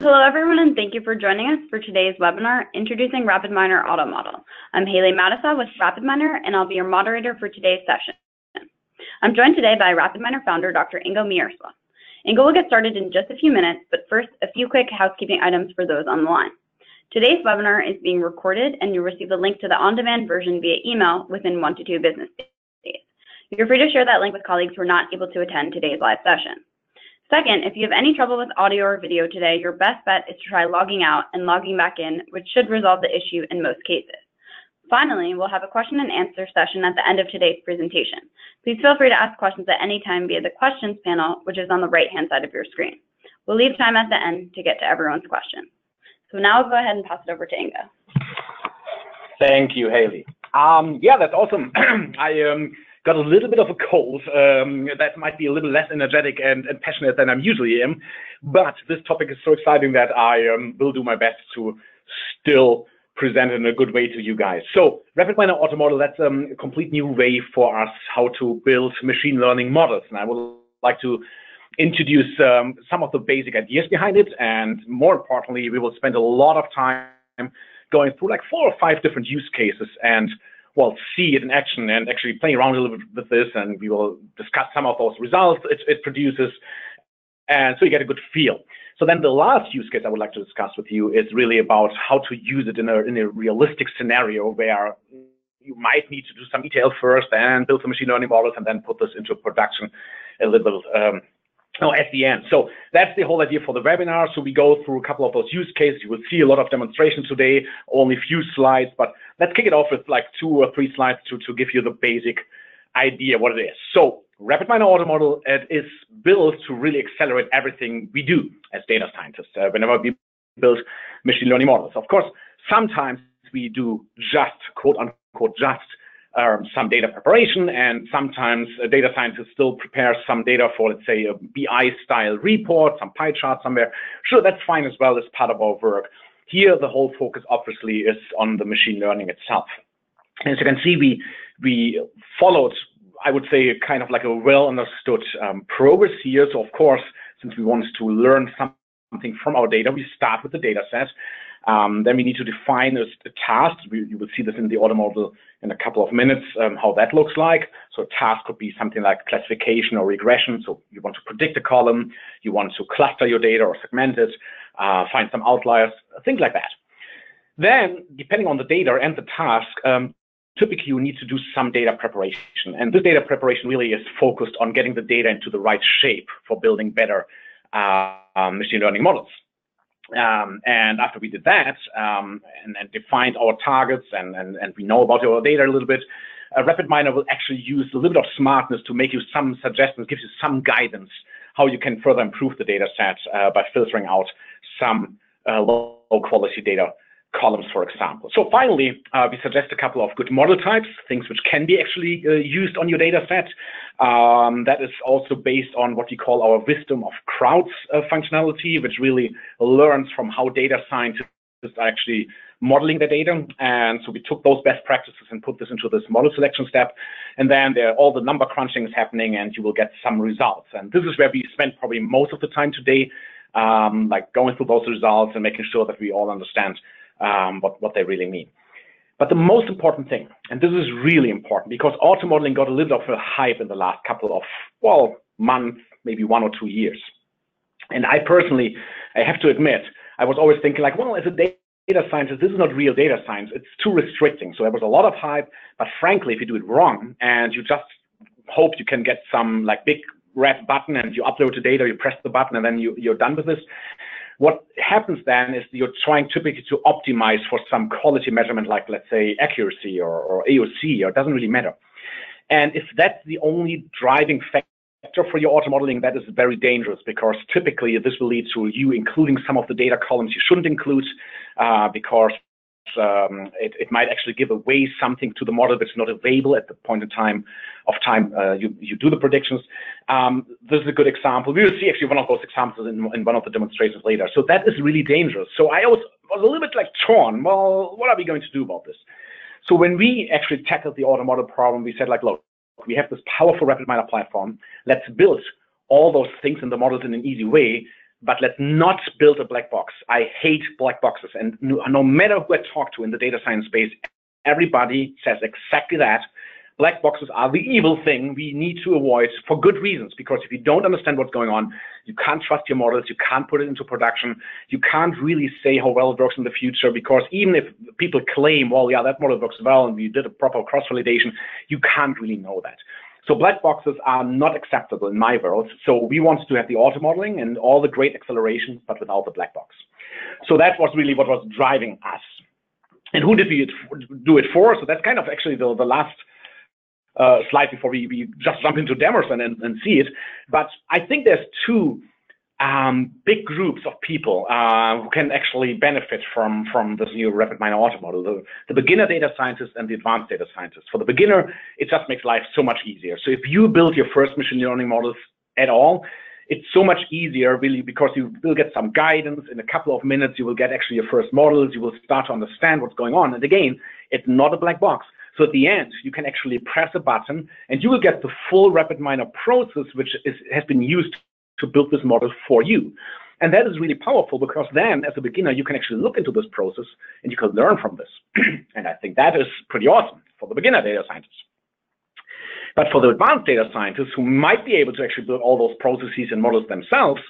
Hello, everyone, and thank you for joining us for today's webinar, Introducing RapidMiner Auto Model. I'm Haley Matisa with RapidMiner, and I'll be your moderator for today's session. I'm joined today by RapidMiner founder, Dr. Ingo Mierswa. Ingo will get started in just a few minutes, but first, a few quick housekeeping items for those on the line. Today's webinar is being recorded, and you'll receive the link to the on-demand version via email within one to two business days. You're free to share that link with colleagues who are not able to attend today's live session. Second, if you have any trouble with audio or video today, your best bet is to try logging out and logging back in, which should resolve the issue in most cases. Finally, we'll have a question and answer session at the end of today's presentation. Please feel free to ask questions at any time via the questions panel, which is on the right-hand side of your screen. We'll leave time at the end to get to everyone's questions. So now I'll go ahead and pass it over to Ingo. Thank you, Haley. Um, yeah, that's awesome. I um, got a little bit of a cold um, that might be a little less energetic and, and, passionate than I'm usually am. But this topic is so exciting that I um, will do my best to still present in a good way to you guys. So RapidMiner Auto Model, that's um, a complete new way for us how to build machine learning models. And I would like to introduce um, some of the basic ideas behind it. And more importantly, we will spend a lot of time going through like four or five different use cases and well, see it in action and actually play around a little bit with this, and we will discuss some of those results it, it produces, and so you get a good feel. So then the last use case I would like to discuss with you is really about how to use it in a, in a realistic scenario where you might need to do some ETL first and build some machine learning models and then put this into production a little um, at the end. So that's the whole idea for the webinar. So we go through a couple of those use cases. You will see a lot of demonstrations today, only a few slides, but let's kick it off with like two or three slides to, to give you the basic idea what it is. So RapidMiner Auto Model it is built to really accelerate everything we do as data scientists uh, whenever we build machine learning models. Of course, sometimes we do just quote unquote just um, some data preparation, and sometimes a data scientist still prepares some data for, let's say, a BI style report, some pie chart somewhere. Sure, that's fine as well as part of our work. Here, the whole focus obviously is on the machine learning itself. As you can see, we we followed, I would say, kind of like a well understood um, progress here. So of course, since we want to learn something from our data, we start with the data set. Um, then we need to define a, a task. We, you will see this in the auto model in a couple of minutes, um, how that looks like. So a task could be something like classification or regression. So you want to predict a column, you want to cluster your data or segment it, uh, find some outliers, things like that. Then, depending on the data and the task, um, typically you need to do some data preparation. And this data preparation really is focused on getting the data into the right shape for building better uh, um, machine learning models. Um, and after we did that um, and, and, defined our targets and, and, and, we know about our data a little bit, uh, RapidMiner will actually use a little bit of smartness to make you some suggestions, gives you some guidance how you can further improve the data set uh, by filtering out some uh, low quality data columns, for example. So finally, uh, we suggest a couple of good model types, things which can be actually uh, used on your data set. Um, that is also based on what we call our wisdom of crowds uh, functionality, which really learns from how data scientists are actually modeling the data. And so we took those best practices and put this into this model selection step. And then there, all the number crunching is happening and you will get some results. And this is where we spend probably most of the time today, um, like going through those results and making sure that we all understand um, what, what they really mean. But the most important thing, and this is really important because auto modeling got a little bit of a hype in the last couple of, well, months, maybe one or two years. And I personally, I have to admit, I was always thinking like, well, as a data scientist, this is not real data science. It's too restricting. So there was a lot of hype, but frankly, if you do it wrong and you just hope you can get some like big red button and you upload the data, you press the button and then you, you're done with this, what happens then is you're trying typically to optimize for some quality measurement, like let's say accuracy or, or AUC, or it doesn't really matter. And if that's the only driving factor for your auto modeling, that is very dangerous because typically this will lead to you including some of the data columns you shouldn't include uh, because um, it, it, might actually give away something to the model that's not available at the point in time of time uh, you, you do the predictions. Um, this is a good example. We will see actually one of those examples in, in one of the demonstrations later. So that is really dangerous. So I was, was a little bit like torn. Well, what are we going to do about this? So when we actually tackled the auto model problem, we said like, look, we have this powerful RapidMiner platform. Let's build all those things in the models in an easy way but let's not build a black box. I hate black boxes. And no, matter who I talk to in the data science space, everybody says exactly that. Black boxes are the evil thing we need to avoid for good reasons, because if you don't understand what's going on, you can't trust your models, you can't put it into production, you can't really say how well it works in the future, because even if people claim, well, yeah, that model works well and we did a proper cross-validation, you can't really know that. So black boxes are not acceptable in my world. So we wanted to have the auto modeling and all the great acceleration, but without the black box. So that was really what was driving us. And who did we do it for? So that's kind of actually the, the last uh, slide before we, we just jump into Demerson and, and see it. But I think there's two um, big groups of people uh, who can actually benefit from from this new RapidMiner auto model, the, the beginner data scientists and the advanced data scientists For the beginner, it just makes life so much easier. So if you build your first machine learning models at all, it's so much easier really because you will get some guidance in a couple of minutes. You will get actually your first models. You will start to understand what's going on. And again, it's not a black box. So at the end, you can actually press a button and you will get the full RapidMiner process, which is, has been used to build this model for you. And that is really powerful because then, as a beginner, you can actually look into this process and you can learn from this. and I think that is pretty awesome for the beginner data scientists. But for the advanced data scientists who might be able to actually build all those processes and models themselves,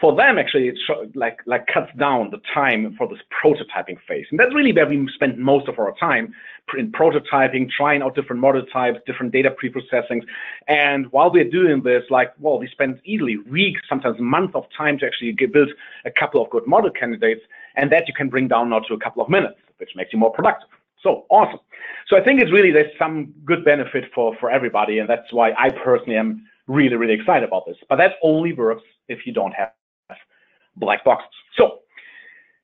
for them actually it like like cuts down the time for this prototyping phase and that's really where we spend most of our time in prototyping trying out different model types different data pre-processing and while we're doing this like well we spend easily weeks sometimes months of time to actually get, build a couple of good model candidates and that you can bring down now to a couple of minutes which makes you more productive. So awesome. So i think it's really there's some good benefit for for everybody and that's why i personally am really really excited about this. But that only works if you don't have black boxes. So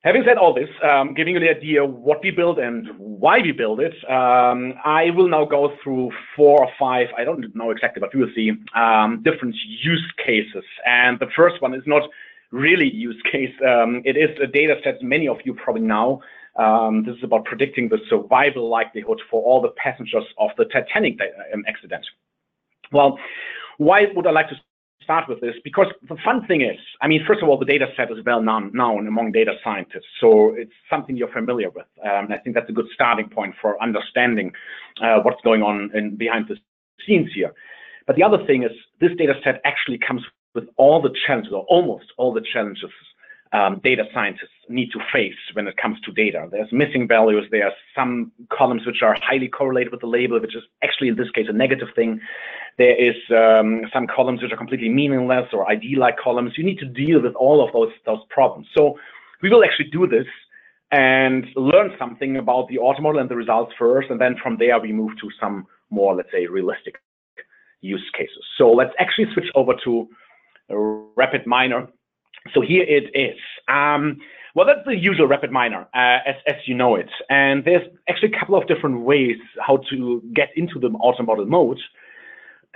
having said all this, um, giving you the idea what we build and why we build it, um, I will now go through four or five, I don't know exactly, but we will see, um, different use cases. And the first one is not really use case. Um, it is a data set many of you probably know. Um, this is about predicting the survival likelihood for all the passengers of the Titanic um, accident. Well, why would I like to start with this because the fun thing is, I mean, first of all, the data set is well known, known among data scientists, so it's something you're familiar with. Um, I think that's a good starting point for understanding uh, what's going on in, behind the scenes here. But the other thing is, this data set actually comes with all the challenges, or almost all the challenges um, data scientists need to face when it comes to data. There's missing values. There are some columns which are highly correlated with the label, which is actually in this case a negative thing. There is um, some columns which are completely meaningless or ID-like columns. You need to deal with all of those those problems. So we will actually do this and learn something about the auto model and the results first, and then from there we move to some more, let's say, realistic use cases. So let's actually switch over to rapid RapidMiner so here it is. Um, well, that's the usual RapidMiner, uh, as, as you know it. And there's actually a couple of different ways how to get into the auto model mode.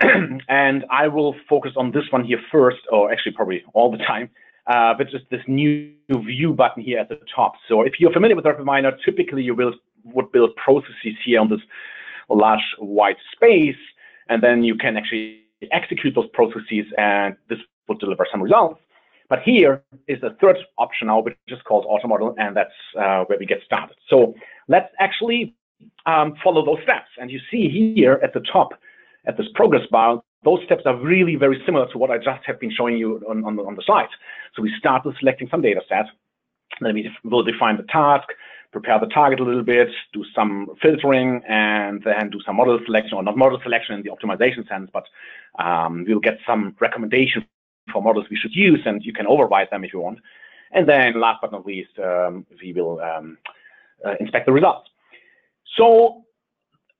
and I will focus on this one here first, or actually probably all the time, uh, but just this new view button here at the top. So if you're familiar with RapidMiner, typically you will would build processes here on this large white space, and then you can actually execute those processes, and this will deliver some results. But here is the third option now, which is called auto model, and that's uh, where we get started. So let's actually um, follow those steps. And you see here at the top, at this progress bar, those steps are really very similar to what I just have been showing you on, on, the, on the slide. So we start with selecting some data set. Then we will define the task, prepare the target a little bit, do some filtering, and then do some model selection, or not model selection in the optimization sense, but um, we'll get some recommendations for models we should use, and you can override them if you want. And then last but not least, um, we will um, uh, inspect the results. So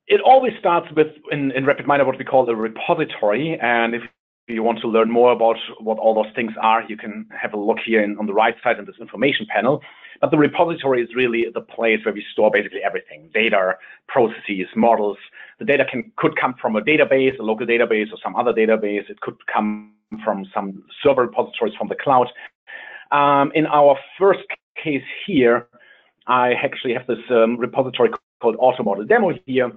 it always starts with, in, in RapidMiner, what we call a repository. And if you want to learn more about what all those things are, you can have a look here in, on the right side in this information panel. But the repository is really the place where we store basically everything, data, processes, models. The data can could come from a database, a local database, or some other database. It could come from some server repositories from the cloud. Um, in our first case here, I actually have this um, repository called Auto Model Demo here.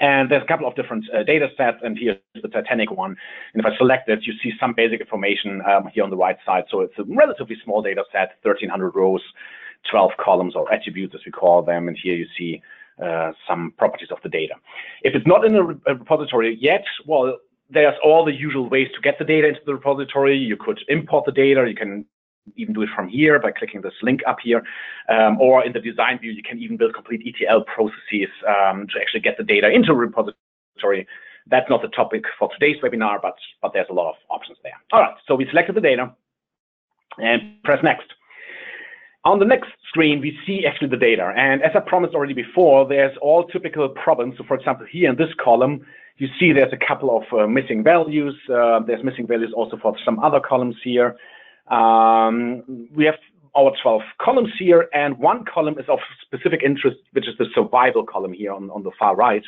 And there's a couple of different uh, data sets, and here's the Titanic one. And if I select it, you see some basic information um, here on the right side. So it's a relatively small data set, 1,300 rows, 12 columns or attributes as we call them. And here you see uh, some properties of the data. If it's not in a, a repository yet, well, there's all the usual ways to get the data into the repository. You could import the data. You can even do it from here by clicking this link up here. Um, or in the design view, you can even build complete ETL processes um, to actually get the data into a repository. That's not the topic for today's webinar, but, but there's a lot of options there. All right, so we selected the data and press next. On the next screen, we see actually the data. And as I promised already before, there's all typical problems. So for example, here in this column, you see there's a couple of uh, missing values. Uh, there's missing values also for some other columns here. Um, we have our 12 columns here, and one column is of specific interest, which is the survival column here on, on the far right.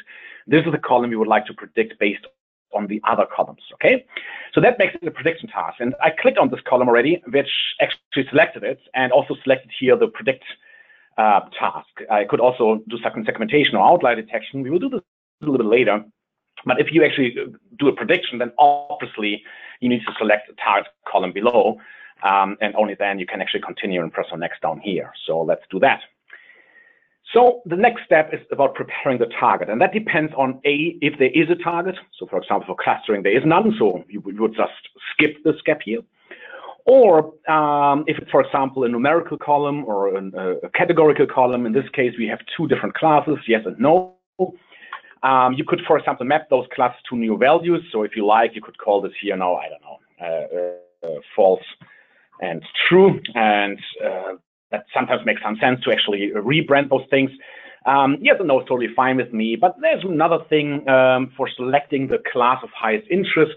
This is the column we would like to predict based on the other columns, okay? So that makes it a prediction task. And I clicked on this column already, which actually selected it, and also selected here the predict uh, task. I could also do segmentation or outlier detection. We will do this a little bit later. But if you actually do a prediction, then obviously you need to select a target column below. Um, and only then you can actually continue and press on next down here. So let's do that. So the next step is about preparing the target, and that depends on A, if there is a target. So for example, for clustering, there is none, so you, would just skip the step here. Or um, if it's, for example, a numerical column or an, a categorical column, in this case, we have two different classes, yes and no. Um, you could, for example, map those classes to new values. So if you like, you could call this here now, I don't know, uh, uh, false and true. And uh, that sometimes makes some sense to actually rebrand those things. Um, yes and no is totally fine with me, but there's another thing um, for selecting the class of highest interest.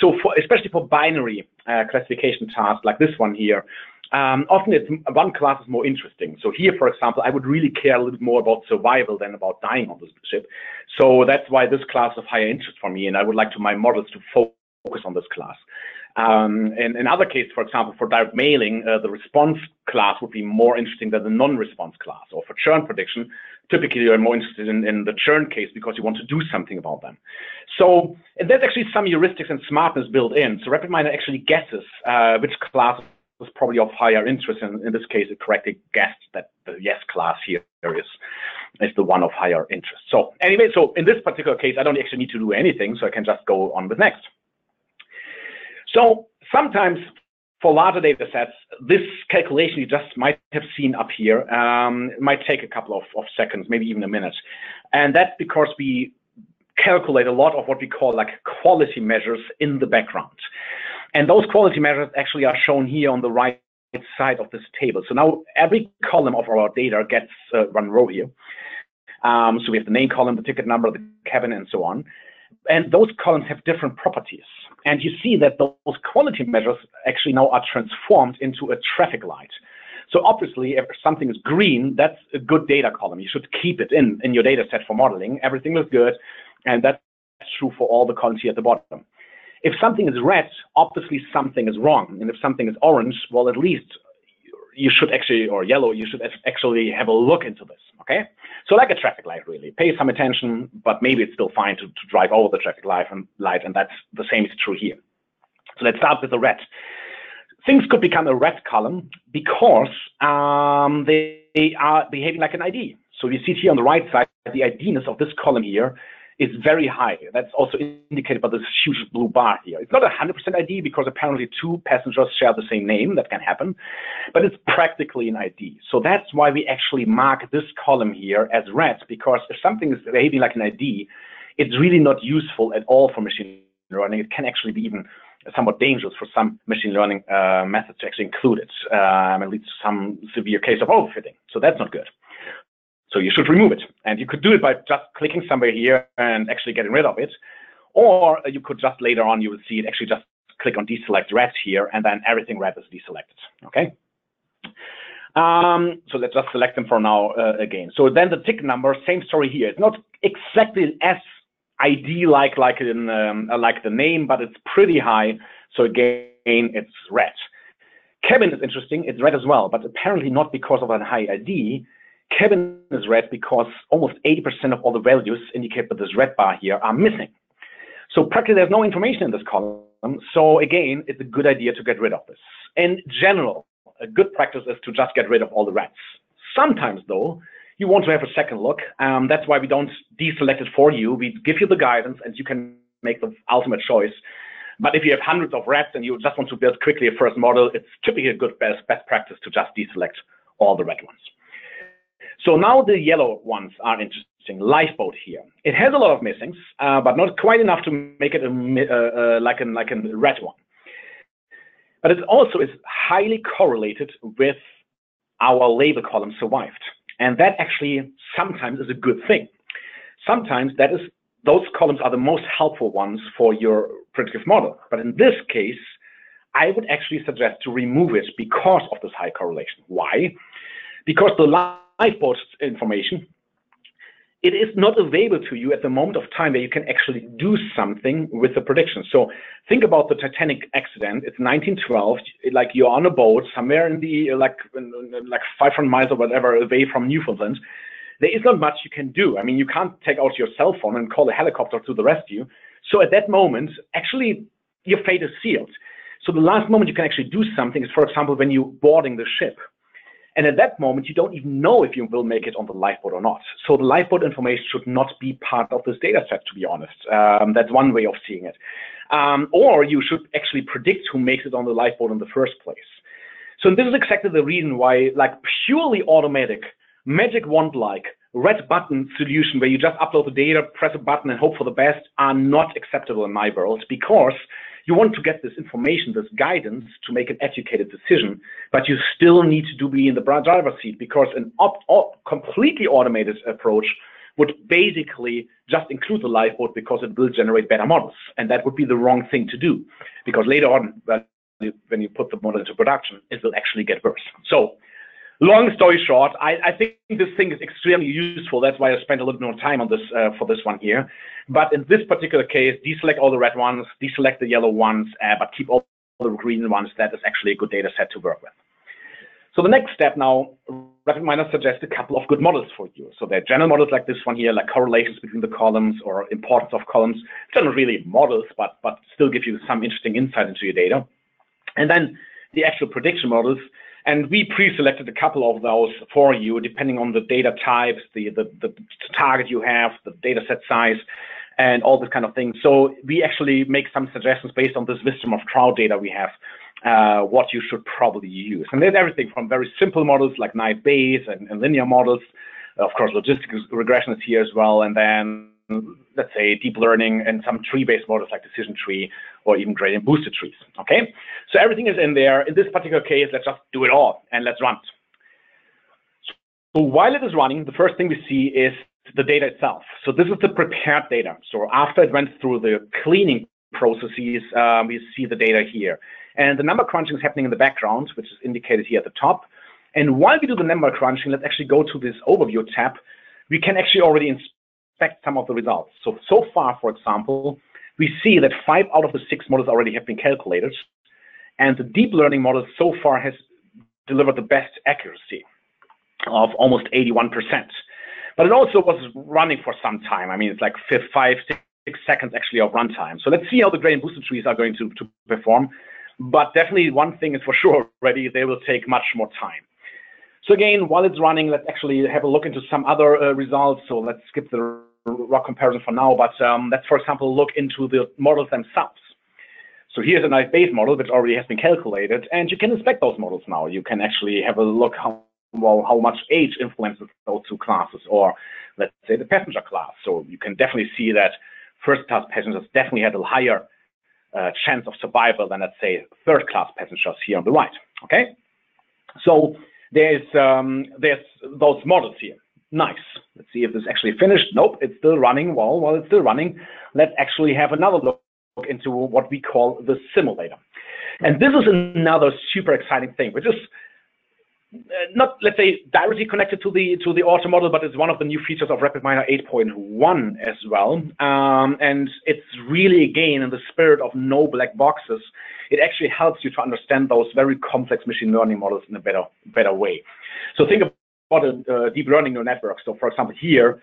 So for, especially for binary uh, classification tasks like this one here, um, often it's one class is more interesting. So here, for example, I would really care a little bit more about survival than about dying on the ship. So that's why this class of higher interest for me, and I would like to my models to focus on this class. Um, in, in other cases, for example, for direct mailing, uh, the response class would be more interesting than the non-response class. Or for churn prediction, typically you're more interested in, in, the churn case because you want to do something about them. So there's actually some heuristics and smartness built in. So RapidMiner actually guesses uh, which class was probably of higher interest. And in this case, it correctly guessed that the yes class here is, is the one of higher interest. So anyway, so in this particular case, I don't actually need to do anything. So I can just go on with next. So sometimes for larger data sets, this calculation you just might have seen up here um, might take a couple of, of seconds, maybe even a minute. And that's because we calculate a lot of what we call like quality measures in the background. And those quality measures actually are shown here on the right side of this table. So now every column of our data gets uh, one row here. Um, so we have the name column, the ticket number, the cabin, and so on. And those columns have different properties. And you see that those quality measures actually now are transformed into a traffic light. So obviously, if something is green, that's a good data column. You should keep it in, in your data set for modeling. Everything looks good. And that's true for all the columns here at the bottom. If something is red, obviously something is wrong. And if something is orange, well, at least you should actually, or yellow, you should actually have a look into this, okay? So like a traffic light, really. Pay some attention, but maybe it's still fine to, to drive over the traffic light and, light, and that's the same is true here. So let's start with the red. Things could become a red column because um, they, they are behaving like an ID. So you see it here on the right side, the IDness of this column here is very high. That's also indicated by this huge blue bar here. It's not a 100% ID because apparently two passengers share the same name. That can happen, but it's practically an ID. So that's why we actually mark this column here as red because if something is behaving like an ID, it's really not useful at all for machine learning. It can actually be even somewhat dangerous for some machine learning uh, methods to actually include it um, leads to some severe case of overfitting. So that's not good. So you should remove it. And you could do it by just clicking somewhere here and actually getting rid of it. Or you could just later on, you will see it actually just click on deselect red here, and then everything red is deselected. Okay. Um, so let's just select them for now uh, again. So then the tick number, same story here. It's not exactly as ID like like in um, like the name, but it's pretty high. So again, it's red. Cabin is interesting. It's red as well, but apparently not because of a high ID Cabin is red because almost 80% of all the values indicated by this red bar here are missing. So practically there's no information in this column. So again, it's a good idea to get rid of this. In general, a good practice is to just get rid of all the reds. Sometimes though, you want to have a second look. Um, that's why we don't deselect it for you. We give you the guidance and you can make the ultimate choice. But if you have hundreds of reds and you just want to build quickly a first model, it's typically a good best, best practice to just deselect all the red ones. So now the yellow ones are interesting. Lifeboat here. It has a lot of missings, uh, but not quite enough to make it a, uh, uh, like, a, like a red one. But it also is highly correlated with our label column survived. And that actually sometimes is a good thing. Sometimes that is those columns are the most helpful ones for your predictive model. But in this case, I would actually suggest to remove it because of this high correlation. Why? Because the lifeboat information, it is not available to you at the moment of time where you can actually do something with the prediction. So think about the Titanic accident. It's 1912. Like you're on a boat somewhere in the like like 500 miles or whatever away from Newfoundland there is not much you can do. I mean, you can't take out your cell phone and call a helicopter to the rescue. So at that moment, actually, your fate is sealed. So the last moment you can actually do something is, for example, when you're boarding the ship. And at that moment, you don't even know if you will make it on the lifeboat or not. So the lifeboat information should not be part of this data set, to be honest. Um, that's one way of seeing it. Um, or you should actually predict who makes it on the lifeboat in the first place. So this is exactly the reason why, like purely automatic magic wand like red button solution where you just upload the data, press a button, and hope for the best are not acceptable in my world because you want to get this information, this guidance to make an educated decision, but you still need to be in the driver's seat because an op- completely automated approach would basically just include the lifeboat because it will generate better models. And that would be the wrong thing to do because later on, when you put the model into production, it will actually get worse. So long story short, I, I, think this thing is extremely useful. That's why I spent a little more time on this uh, for this one here. But in this particular case, deselect all the red ones, deselect the yellow ones, uh, but keep all the green ones. That is actually a good data set to work with. So the next step now, RapidMiner suggests a couple of good models for you. So there are general models like this one here, like correlations between the columns or importance of columns. They're not really models, but, but still give you some interesting insight into your data. And then the actual prediction models, and we pre-selected a couple of those for you, depending on the data types, the, the, the target you have, the data set size, and all this kind of thing. So we actually make some suggestions based on this wisdom of crowd data we have, uh, what you should probably use. And then everything from very simple models like Naive Bayes and, and linear models. Of course, logistic regression is here as well. And then let's say deep learning and some tree-based models like decision tree or even gradient boosted trees. Okay, so everything is in there. In this particular case, let's just do it all and let's run it. So while it is running, the first thing we see is the data itself. So this is the prepared data. So after it went through the cleaning processes, um, we see the data here. And the number crunching is happening in the background, which is indicated here at the top. And while we do the number crunching, let's actually go to this overview tab. We can actually already inspect some of the results. So, so far, for example, we see that five out of the six models already have been calculated. And the deep learning model so far has delivered the best accuracy of almost 81%. But it also was running for some time. I mean, it's like five, six seconds actually of runtime. So let's see how the gradient boosted trees are going to, to perform. But definitely one thing is for sure already, they will take much more time. So again, while it's running, let's actually have a look into some other uh, results. So let's skip the ROC comparison for now, but um, let's, for example, look into the models themselves. So here's a naive Bayes model, which already has been calculated, and you can inspect those models now. You can actually have a look how well how much age influences those two classes, or let's say the passenger class. So you can definitely see that first-class passengers definitely had a higher uh, chance of survival than, let's say, third-class passengers here on the right. Okay, so there's um, there's those models here. Nice. Let's see if this actually finished. Nope, it's still running. Well, while it's still running, let's actually have another look into what we call the simulator. And this is another super exciting thing, which is uh, not, let's say, directly connected to the to the auto model, but it's one of the new features of RapidMiner 8.1 as well. Um, and it's really, again, in the spirit of no black boxes, it actually helps you to understand those very complex machine learning models in a better better way. So think spotted uh, deep learning neural networks. So for example, here,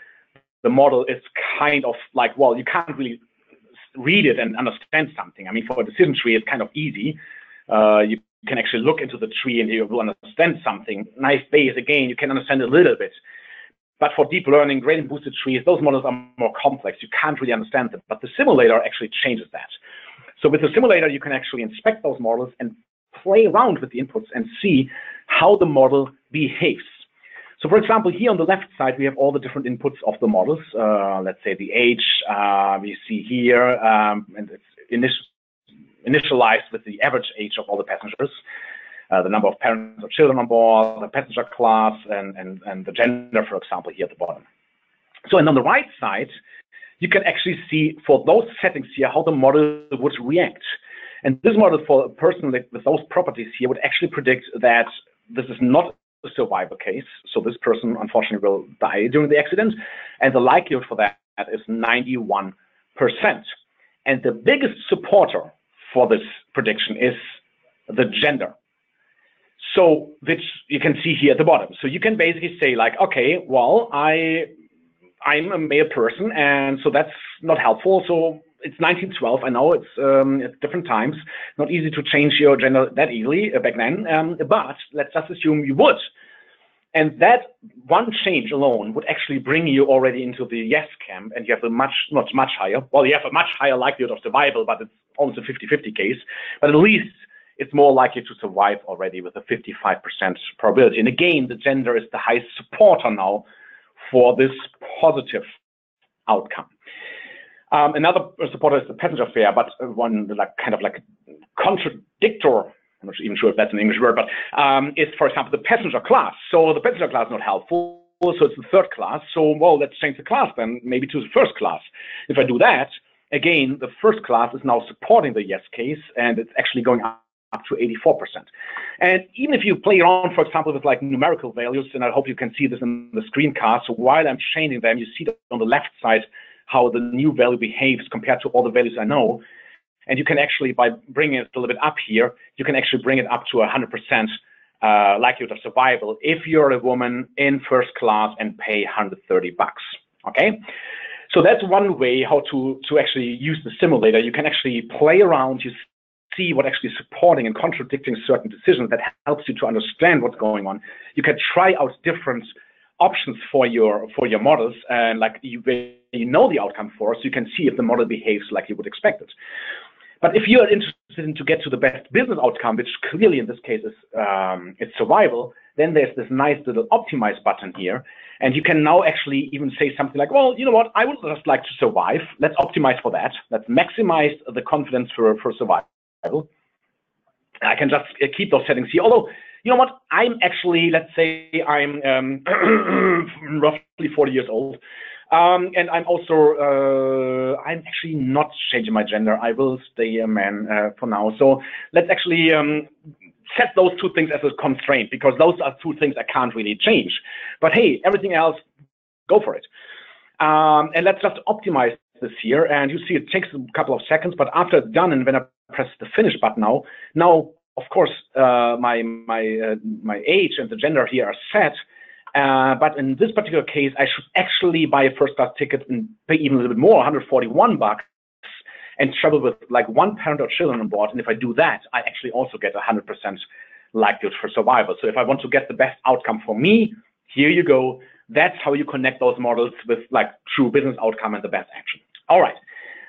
the model is kind of like, well, you can't really read it and understand something. I mean, for a decision tree, it's kind of easy. Uh, you can actually look into the tree and you will understand something. Naive Bayes, again, you can understand a little bit. But for deep learning, gradient boosted trees, those models are more complex. You can't really understand them. But the simulator actually changes that. So with the simulator, you can actually inspect those models and play around with the inputs and see how the model behaves. So for example, here on the left side, we have all the different inputs of the models. Uh, let's say the age uh, we see here, um, and it's initial, initialized with the average age of all the passengers, uh, the number of parents or children on board, the passenger class, and, and, and the gender, for example, here at the bottom. So and on the right side, you can actually see for those settings here how the model would react. And this model for a person with those properties here would actually predict that this is not a survival case. So this person unfortunately will die during the accident. And the likelihood for that is 91%. And the biggest supporter for this prediction is the gender. So which you can see here at the bottom. So you can basically say like, okay, well, I I'm a male person, and so that's not helpful. So it's 1912. I know it's, um, it's different times. Not easy to change your gender that easily uh, back then. Um, but let's just assume you would. And that one change alone would actually bring you already into the yes camp, and you have a much, not much higher, well, you have a much higher likelihood of survival, but it's almost a 50-50 case. But at least it's more likely to survive already with a 55% probability. And again, the gender is the highest supporter now for this positive outcome. Um, another supporter is the passenger fare, but one like kind of like contradictor. I'm not even sure if that's an English word, but um, is, for example, the passenger class. So the passenger class is not helpful, so it's the third class. So, well, let's change the class then, maybe to the first class. If I do that, again, the first class is now supporting the yes case, and it's actually going up up to 84%. And even if you play around, for example, with like numerical values, and I hope you can see this in the screencast, so while I'm changing them, you see on the left side how the new value behaves compared to all the values I know. And you can actually, by bringing it a little bit up here, you can actually bring it up to 100% uh, likelihood of survival if you're a woman in first class and pay 130 bucks. Okay. So that's one way how to, to actually use the simulator. You can actually play around. You see what actually supporting and contradicting certain decisions that helps you to understand what's going on. You can try out different options for your for your models and like you, you know the outcome for so you can see if the model behaves like you would expect it but if you are interested in to get to the best business outcome which clearly in this case is um, it's survival then there's this nice little optimize button here and you can now actually even say something like well you know what i would just like to survive let's optimize for that let's maximize the confidence for for survival I can just uh, keep those settings here. Although, you know what? I'm actually, let's say I'm um, roughly 40 years old. Um, and I'm also, uh, I'm actually not changing my gender. I will stay a man uh, for now. So let's actually um, set those two things as a constraint because those are two things I can't really change. But hey, everything else, go for it. Um, and let's just optimize this here. And you see it takes a couple of seconds, but after it's done and when I press the finish button now, now, of course, uh, my, my, uh, my age and the gender here are set. Uh, but in this particular case, I should actually buy a first class ticket and pay even a little bit more, 141 bucks, and travel with like one parent or children on board. And if I do that, I actually also get 100% likelihood for survival. So if I want to get the best outcome for me, here you go. That's how you connect those models with like true business outcome and the best action. All right.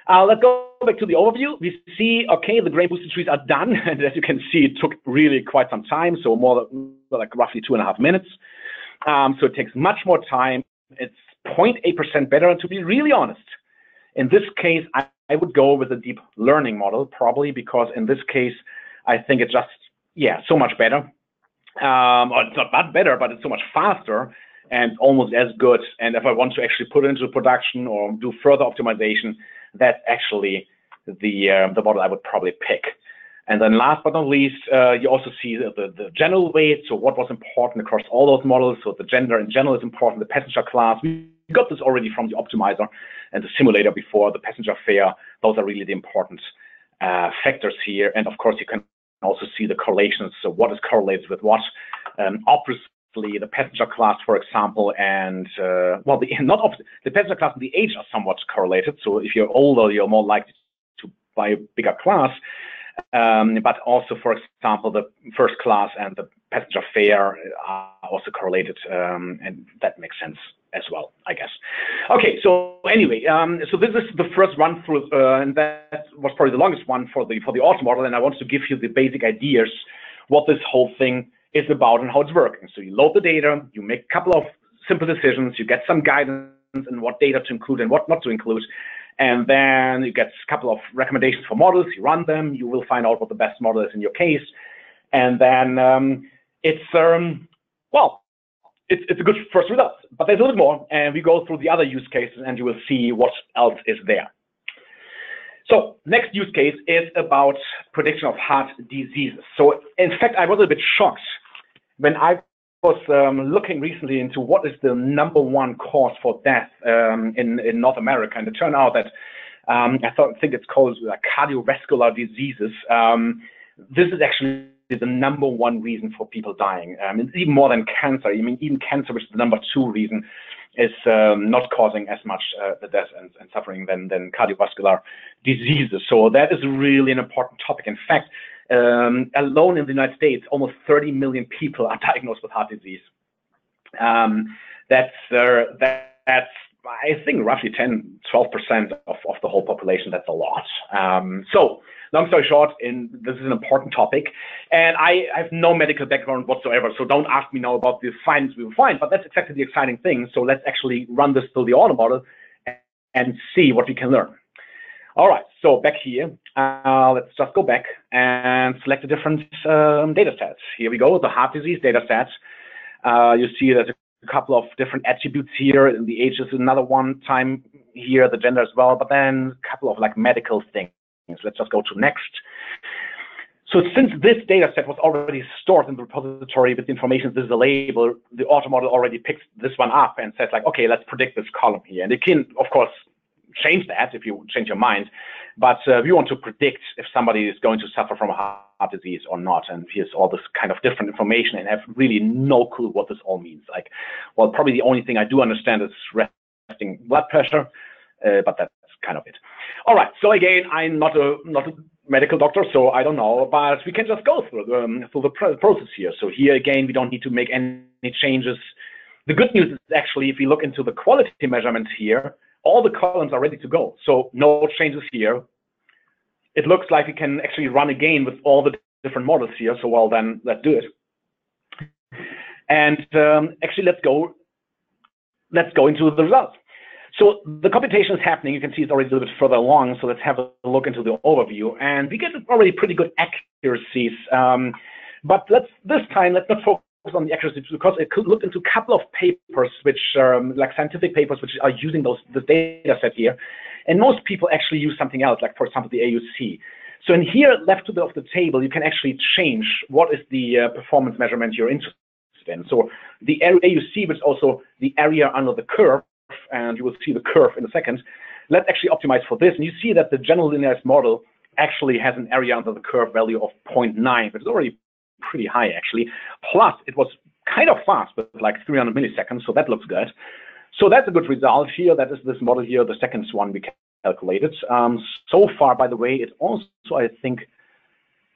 Uh, let's go back to the overview. We see, okay, the gradient boosted trees are done. And as you can see, it took really quite some time. So more like roughly two and a half minutes. Um, so it takes much more time. It's 0.8% better. And to be really honest, in this case, I, I would go with a deep learning model, probably because in this case, I think it's just, yeah, so much better. Um, or it's not that better, but it's so much faster and almost as good. And if I want to actually put it into production or do further optimization, that's actually the uh, the model I would probably pick. And then last but not least, uh, you also see the, the, the, general weight. So what was important across all those models. So the gender in general is important, the passenger class. We got this already from the optimizer and the simulator before, the passenger fare. Those are really the important uh, factors here. And of course, you can also see the correlations. So what is correlated with what? Um, obviously, the passenger class, for example, and uh, well, the, not of the passenger class and the age are somewhat correlated. So if you're older, you're more likely to buy a bigger class. Um, but also, for example, the first class and the passenger fare are also correlated, um, and that makes sense as well, I guess. Okay, so anyway, um, so this is the first run through, uh, and that was probably the longest one for the for the auto model, and I wanted to give you the basic ideas what this whole thing is about and how it's working. So you load the data, you make a couple of simple decisions, you get some guidance and what data to include and what not to include, and then you get a couple of recommendations for models, you run them, you will find out what the best model is in your case, and then um, it's, um, well, it's, it's a good first result, but there's a little more, and we go through the other use cases and you will see what else is there. So next use case is about prediction of heart diseases. So in fact, I was a bit shocked when I was um, looking recently into what is the number one cause for death um, in, in North America, and it turned out that um, I thought, think it's called uh, cardiovascular diseases. Um, this is actually the number one reason for people dying. Um, it's even more than cancer. I mean, even cancer, which is the number two reason, is um, not causing as much uh, the death and, and, suffering than, than cardiovascular diseases. So that is really an important topic. In fact, um, alone in the United States, almost 30 million people are diagnosed with heart disease. Um, that's uh, that, that's I think roughly 10, 12% of, of the whole population. That's a lot. Um, so long story short, in, this is an important topic, and I, I, have no medical background whatsoever, so don't ask me now about the findings we will find, but that's exactly the exciting thing. So let's actually run this through the auto model and see what we can learn. All right, so back here, uh, let's just go back and select the different um, data sets. Here we go, the heart disease data sets. Uh, you see there's a couple of different attributes here, the age is another one time here, the gender as well, but then a couple of like medical things. Let's just go to next. So since this data set was already stored in the repository with information, this is a label, the auto model already picks this one up and says like, okay, let's predict this column here. And it can, of course, change that if you change your mind. But uh, we want to predict if somebody is going to suffer from a heart disease or not. And here's all this kind of different information and have really no clue what this all means. Like, well, probably the only thing I do understand is resting blood pressure, uh, but that's kind of it. All right. So again, I'm not a not a medical doctor, so I don't know, but we can just go through um, through the process here. So here again, we don't need to make any changes. The good news is actually, if we look into the quality measurements here, all the columns are ready to go. So no changes here. It looks like we can actually run again with all the different models here. So well, then let's do it. And um, actually, let's go. Let's go into the results. So the computation is happening. You can see it's already a little bit further along. So let's have a look into the overview, and we get already pretty good accuracies. Um, but let's this time let's not focus on the accuracy because it could look into a couple of papers, which um, like scientific papers, which are using those the data set here. And most people actually use something else, like for example the AUC. So in here, left to the of the table, you can actually change what is the uh, performance measurement you're interested in. So the area AUC, which is also the area under the curve, and you will see the curve in a second. Let's actually optimize for this. And you see that the general linearized model actually has an area under the curve value of 0.9, which is already pretty high actually. Plus, it was kind of fast with like 300 milliseconds, so that looks good. So that's a good result here. That is this model here, the second one we calculated. Um, so far, by the way, it's also, I think,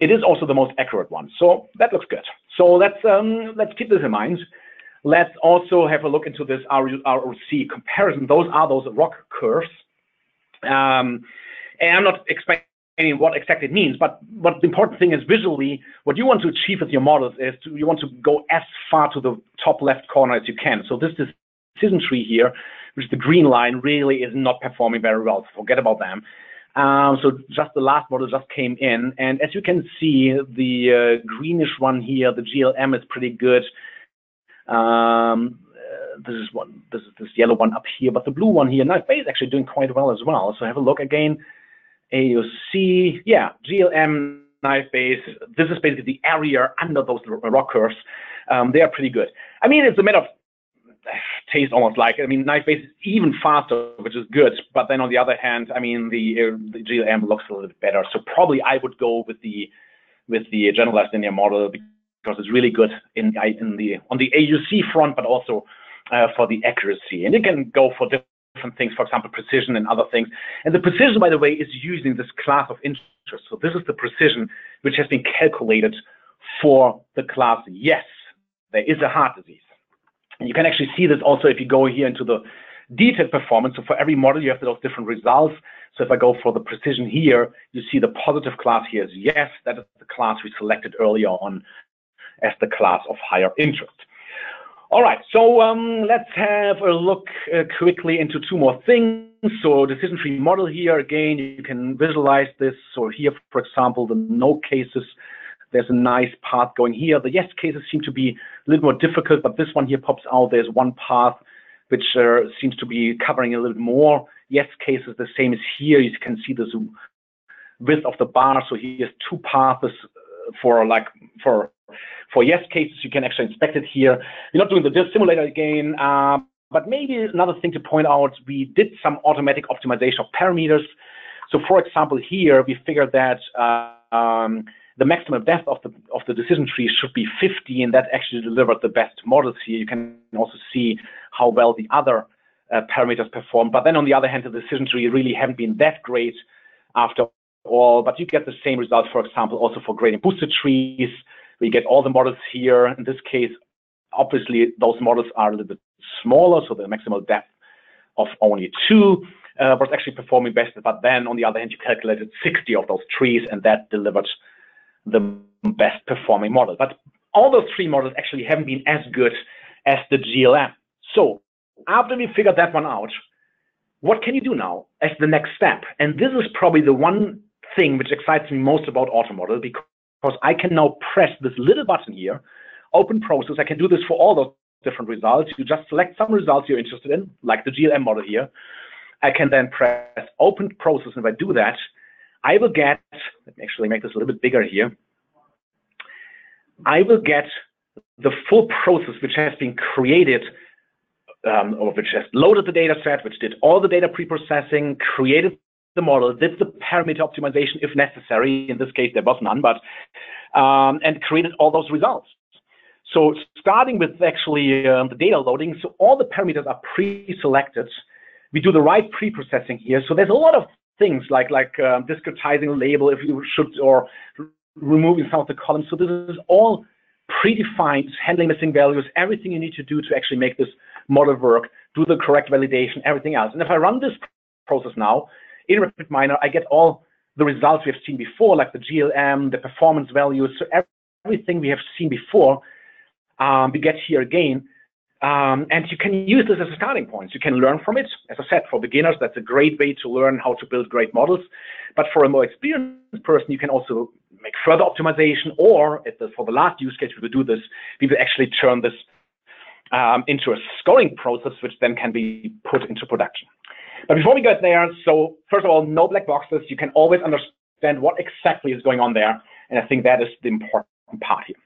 it is also the most accurate one. So that looks good. So let's um, let's keep this in mind. Let's also have a look into this ROC comparison. Those are those ROC curves. Um, and I'm not explaining what exactly it means, but what the important thing is visually, what you want to achieve with your models is to, you want to go as far to the top left corner as you can. So this decision tree here, which is the green line, really is not performing very well. So forget about them. Um, so just the last model just came in, and as you can see, the uh, greenish one here, the GLM is pretty good. Um, uh, this is one, this is this yellow one up here, but the blue one here, Bay is actually doing quite well as well. So have a look again. AUC, yeah, GLM, Naive Bayes. This is basically the area under those ROC curves. Um, they are pretty good. I mean, it's a matter of taste almost like. I mean, Naive Bayes is even faster, which is good. But then on the other hand, I mean, the, uh, the GLM looks a little bit better. So probably I would go with the with the generalized linear model because it's really good in, in the on the AUC front, but also uh, for the accuracy. And you can go for different things, for example, precision and other things. And the precision, by the way, is using this class of interest. So this is the precision which has been calculated for the class. Yes, there is a heart disease. And you can actually see this also if you go here into the detailed performance. So for every model, you have those different results. So if I go for the precision here, you see the positive class here is yes, that is the class we selected earlier on as the class of higher interest. All right, so um, let's have a look uh, quickly into two more things. So decision tree model here, again, you can visualize this. So here, for example, the no cases, there's a nice path going here. The yes cases seem to be a little more difficult, but this one here pops out. There's one path which uh, seems to be covering a little more. Yes cases, the same as here. You can see the width of the bar. So here's two paths for like for for yes cases. You can actually inspect it here. You're not doing the simulator again. Uh, but maybe another thing to point out, we did some automatic optimization of parameters. So for example, here we figured that uh, um, the maximum depth of the of the decision tree should be 50, and that actually delivered the best models here. You can also see how well the other uh, parameters perform. But then on the other hand, the decision tree really haven't been that great after all. But you get the same result, for example, also for gradient boosted trees. We get all the models here. In this case, obviously those models are a little bit smaller, so the maximal depth of only two uh, was actually performing best. But then on the other hand, you calculated 60 of those trees, and that delivered the best performing model. But all those three models actually haven't been as good as the GLM. So after we figured that one out, what can you do now as the next step? And this is probably the one thing which excites me most about AutoModel because I can now press this little button here, open process. I can do this for all those different results. You just select some results you're interested in, like the GLM model here. I can then press open process. And if I do that, I will get, let me actually make this a little bit bigger here. I will get the full process which has been created um, or which has loaded the data set, which did all the data pre-processing, created the model, did the parameter optimization if necessary. In this case, there was none, but um, and created all those results. So starting with actually um, the data loading, so all the parameters are pre-selected. We do the right pre-processing here. So there's a lot of things like like um, discretizing label if you should or removing some of the columns. So this is all predefined, handling missing values, everything you need to do to actually make this model work, do the correct validation, everything else. And if I run this process now in RapidMiner, I get all the results we have seen before, like the GLM, the performance values, so everything we have seen before, um, we get here again. Um, and you can use this as a starting point. You can learn from it. As I said, for beginners, that's a great way to learn how to build great models. But for a more experienced person, you can also make further optimization, or the, for the last use case, we will do this, we will actually turn this um, into a scoring process, which then can be put into production. But before we get there, so first of all, no black boxes. You can always understand what exactly is going on there. And I think that is the important part here.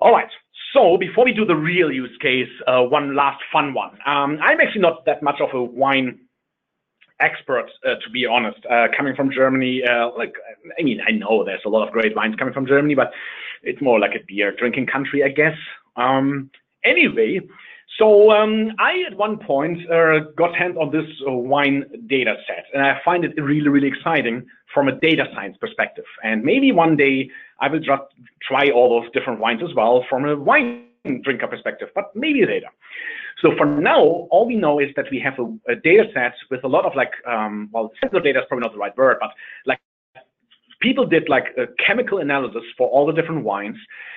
All right, so before we do the real use case, uh, one last fun one. Um, I'm actually not that much of a wine expert, uh, to be honest. Uh, coming from Germany, uh, like I mean, I know there's a lot of great wines coming from Germany, but it's more like a beer drinking country, I guess. Um, anyway, so um, I at one point uh, got hands on this uh, wine data set, and I find it really, really exciting from a data science perspective. And maybe one day I will just try all those different wines as well from a wine drinker perspective, but maybe later. So for now, all we know is that we have a, a data set with a lot of like, um, well, sensor data is probably not the right word, but like people did like a chemical analysis for all the different wines,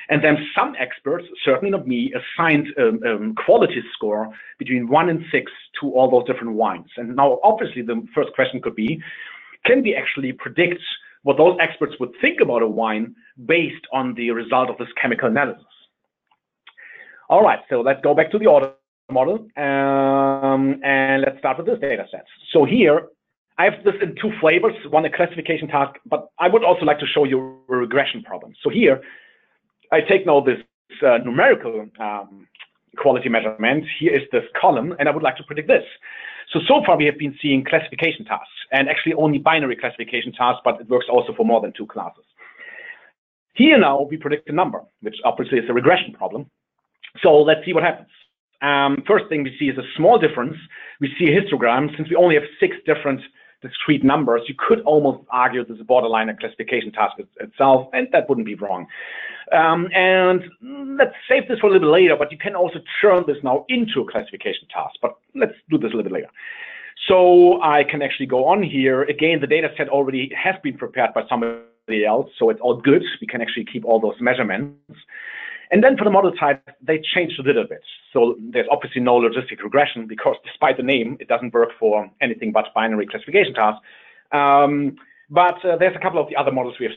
and then some experts, certainly not me, assigned a, a quality score between one and six to all those different wines. And now, obviously, the first question could be, can we actually predict what those experts would think about a wine based on the result of this chemical analysis? All right, so let's go back to the auto model, um, and let's start with this data set. So here, I have this in two flavors, one a classification task, but I would also like to show you a regression problem. So here, I take now this uh, numerical um, quality measurement. Here is this column, and I would like to predict this. So, so far we have been seeing classification tasks, and actually only binary classification tasks, but it works also for more than two classes. Here now we predict a number, which obviously is a regression problem. So let's see what happens. Um, first thing we see is a small difference. We see a histogram. Since we only have six different discrete numbers, you could almost argue this is borderline a classification task itself, and that wouldn't be wrong. Um, and let's save this for a little bit later, but you can also turn this now into a classification task. But let's do this a little bit later. So I can actually go on here. Again, the data set already has been prepared by somebody else, so it's all good. We can actually keep all those measurements. And then for the model type, they changed a little bit. So there's obviously no logistic regression because despite the name, it doesn't work for anything but binary classification tasks. Um, but uh, there's a couple of the other models we have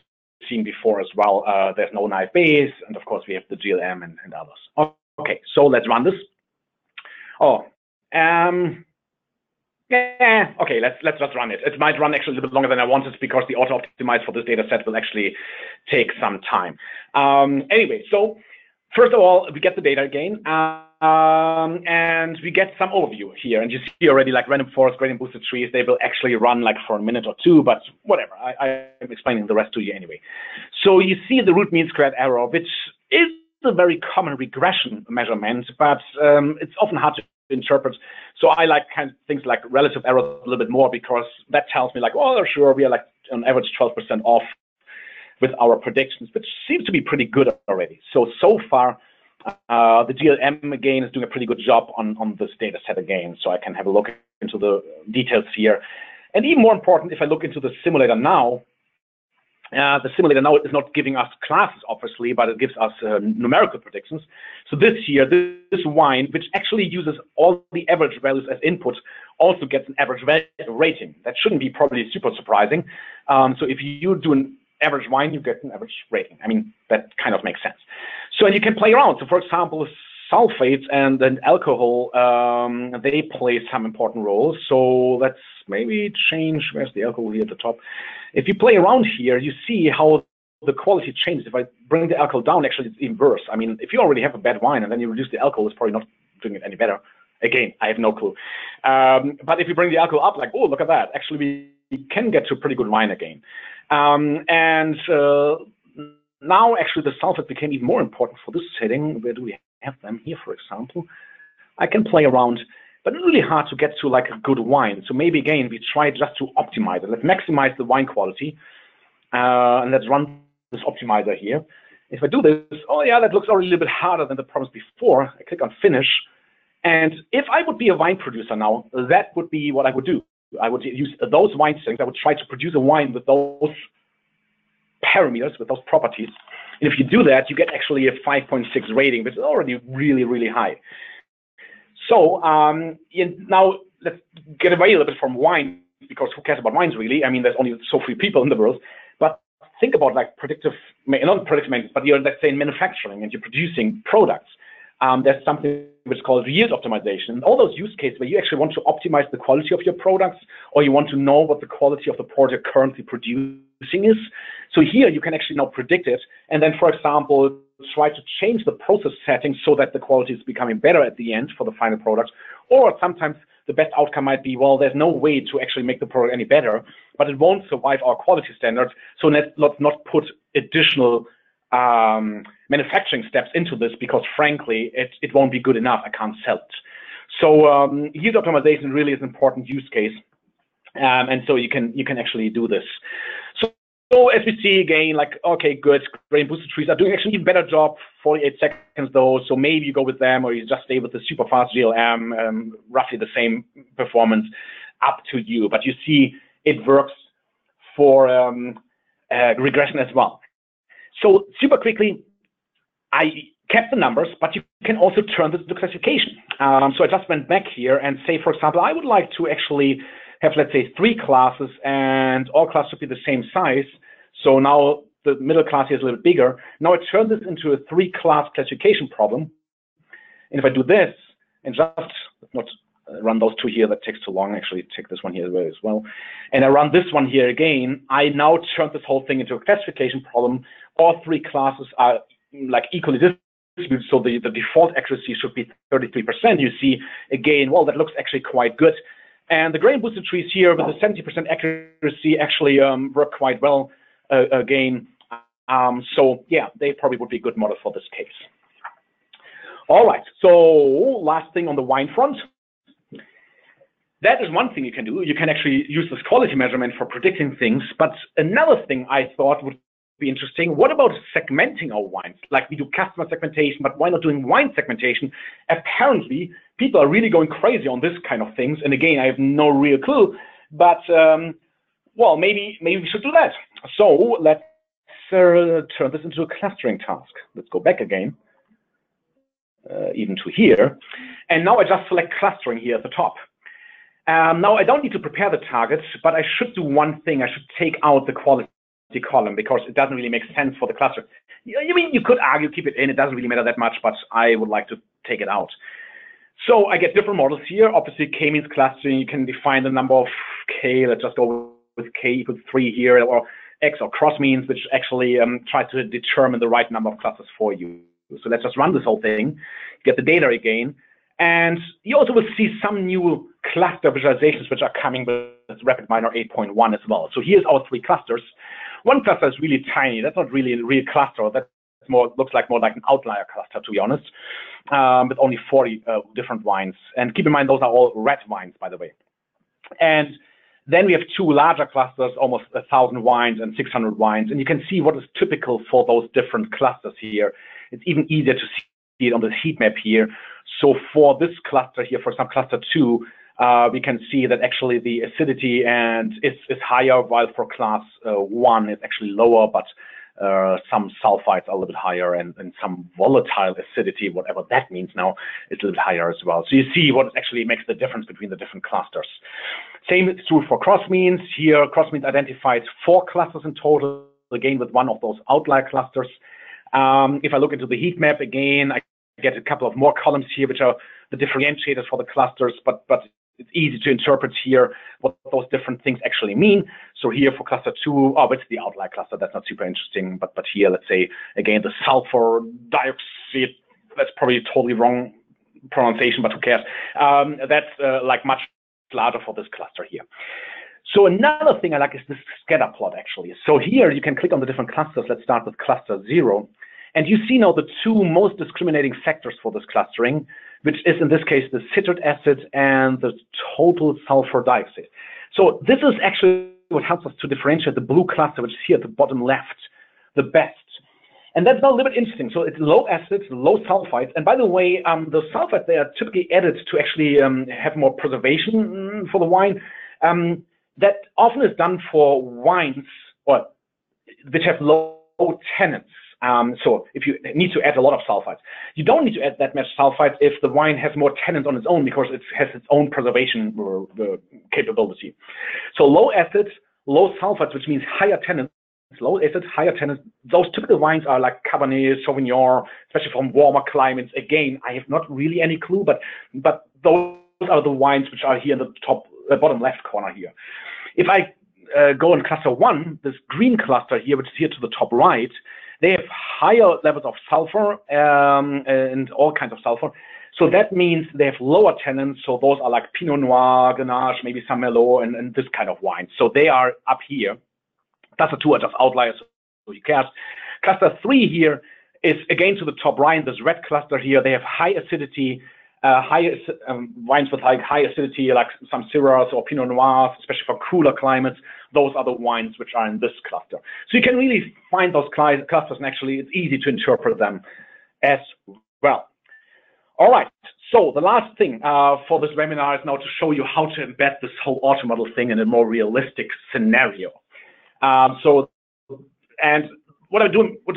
seen before as well. Uh, there's no naive Bayes, and of course we have the GLM and, and others. Okay, so let's run this. Oh, um, yeah, okay, let's let's just run it. It might run actually a little bit longer than I wanted because the auto optimize for this data set will actually take some time. Um, anyway, so first of all, we get the data again, um, and we get some overview here. And you see already like random forest, gradient boosted trees, they will actually run like for a minute or two, but whatever. I, I'm explaining the rest to you anyway. So you see the root mean squared error, which is a very common regression measurement, but um, it's often hard to interpret. So I like kind of things like relative error a little bit more because that tells me like, oh, sure, we are like on average 12% off with our predictions, which seems to be pretty good already. So, so far, uh, the GLM again is doing a pretty good job on, on this data set again. So I can have a look into the details here. And even more important, if I look into the simulator now, uh, the simulator now is not giving us classes, obviously, but it gives us uh, numerical predictions. So this here, this, this, wine, which actually uses all the average values as input, also gets an average rating. That shouldn't be probably super surprising. Um, so if you do an average wine, you get an average rating. I mean, that kind of makes sense. So and you can play around. So for example, sulfates and, and alcohol, um, they play some important roles. So let's maybe change, where's the alcohol here at the top? If you play around here, you see how the quality changes. If I bring the alcohol down, actually it's worse. I mean, if you already have a bad wine and then you reduce the alcohol, it's probably not doing it any better. Again, I have no clue. Um, but if you bring the alcohol up, like, oh, look at that. Actually, we can get to pretty good wine again. Um, and uh, now, actually, the sulfate became even more important for this setting. Where do we have them here, for example? I can play around but really hard to get to like a good wine. So maybe again, we try just to optimize it. Let's maximize the wine quality. Uh, and let's run this optimizer here. If I do this, oh yeah, that looks already a little bit harder than the problems before. I click on finish. And if I would be a wine producer now, that would be what I would do. I would use those wine settings. I would try to produce a wine with those parameters, with those properties. And if you do that, you get actually a 5.6 rating, which is already really, really high. So um, now let's get away a little bit from wine because who cares about wines really? I mean, there's only so few people in the world. But think about like predictive, not predictive maintenance, but you're let's say in manufacturing and you're producing products. Um, there's something which is called yield optimization. All those use cases where you actually want to optimize the quality of your products, or you want to know what the quality of the product currently producing is. So here you can actually now predict it, and then, for example, try to change the process settings so that the quality is becoming better at the end for the final product. Or sometimes the best outcome might be, well, there's no way to actually make the product any better, but it won't survive our quality standards. So let's, let's not put additional um, manufacturing steps into this because frankly, it, it won't be good enough. I can't sell it. So um, yield optimization really is an important use case. Um, and so you can you can actually do this. So so as we see again, like, okay, good, gradient boosted trees are doing actually even better job, 48 seconds though, so maybe you go with them or you just stay with the super fast GLM, um, roughly the same performance, up to you. But you see it works for um, uh, regression as well. So super quickly, I kept the numbers, but you can also turn this into classification. Um, so I just went back here and say, for example, I would like to actually have, let's say, three classes and all classes should be the same size. So now the middle class here is a little bigger. Now I turn this into a three class classification problem. And if I do this and just not run those two here, that takes too long. Actually, take this one here as well. And I run this one here again. I now turn this whole thing into a classification problem. All three classes are like equally distributed. So the, the default accuracy should be 33%. You see again, well, that looks actually quite good. And the gradient boosted trees here with the 70% accuracy actually um, work quite well uh, again. Um, so yeah, they probably would be a good model for this case. All right, so last thing on the wine front. That is one thing you can do. You can actually use this quality measurement for predicting things. But another thing I thought would be interesting, what about segmenting our wines? Like we do customer segmentation, but why not doing wine segmentation? Apparently, people are really going crazy on this kind of things. And again, I have no real clue, but um, well, maybe maybe we should do that. So let's uh, turn this into a clustering task. Let's go back again, uh, even to here. And now I just select clustering here at the top. Um, now I don't need to prepare the targets, but I should do one thing. I should take out the quality column because it doesn't really make sense for the cluster. You mean you could argue keep it in, it doesn't really matter that much, but I would like to take it out. So I get different models here. Obviously, K means clustering. You can define the number of K. Let's just go with K equals three here, or X or cross means, which actually um, tries to determine the right number of clusters for you. So let's just run this whole thing, get the data again. And you also will see some new cluster visualizations which are coming with RapidMiner 8.1 as well. So here's our three clusters. One cluster is really tiny. That's not really a real cluster. That more looks like more like an outlier cluster, to be honest, um, with only 40 uh, different wines. And keep in mind, those are all red wines, by the way. And then we have two larger clusters, almost a thousand wines and 600 wines. And you can see what is typical for those different clusters here. It's even easier to see it on this heat map here. So for this cluster here, for example, cluster two, uh, we can see that actually the acidity and is, is higher, while for class uh, one it's actually lower, but uh, some sulfides are a little bit higher and, and some volatile acidity, whatever that means now, is a little bit higher as well. So you see what actually makes the difference between the different clusters. Same is true for cross means. Here, cross means identified four clusters in total, again with one of those outlier clusters. Um, if I look into the heat map again, I get a couple of more columns here, which are the differentiators for the clusters, but but it's easy to interpret here what those different things actually mean. So here for cluster two, oh, it's the outlier cluster. That's not super interesting. But but here, let's say again, the sulfur dioxide. That's probably totally wrong pronunciation, but who cares? Um, that's uh, like much larger for this cluster here. So another thing I like is this scatter plot actually. So here you can click on the different clusters. Let's start with cluster zero. And you see now the two most discriminating factors for this clustering, which is in this case the citric acid and the total sulfur dioxide. So this is actually what helps us to differentiate the blue cluster, which is here at the bottom left, the best. And that's now a little bit interesting. So it's low acids, low sulfides. And by the way, um, the sulfides, they are typically added to actually um, have more preservation mm, for the wine. Um, that often is done for wines or which have low tannins. Um, so if you need to add a lot of sulfites, you don't need to add that much sulfites if the wine has more tannins on its own because it has its own preservation uh, capability. So low acids, low sulfites, which means higher tannins, low acid, higher tannins. Those typical wines are like Cabernet Sauvignon, especially from warmer climates. Again, I have not really any clue, but but those are the wines which are here in the top, uh, bottom left corner here. If I uh, go in cluster one, this green cluster here, which is here to the top right, they have higher levels of sulfur um, and all kinds of sulfur. So that means they have lower tannins. So those are like Pinot Noir, Grenache, maybe some Merlot, and, and this kind of wine. So they are up here. Cluster two are just outliers, so you cares. Cluster three here is again to the top right, this red cluster here. They have high acidity, uh, high um, wines with like high acidity, like some Syrahs or Pinot Noirs, especially for cooler climates. Those are the wines which are in this cluster. So you can really find those clusters, and actually it's easy to interpret them as well. All right. So the last thing uh, for this webinar is now to show you how to embed this whole auto model thing in a more realistic scenario. Um, so, and what I'm doing, what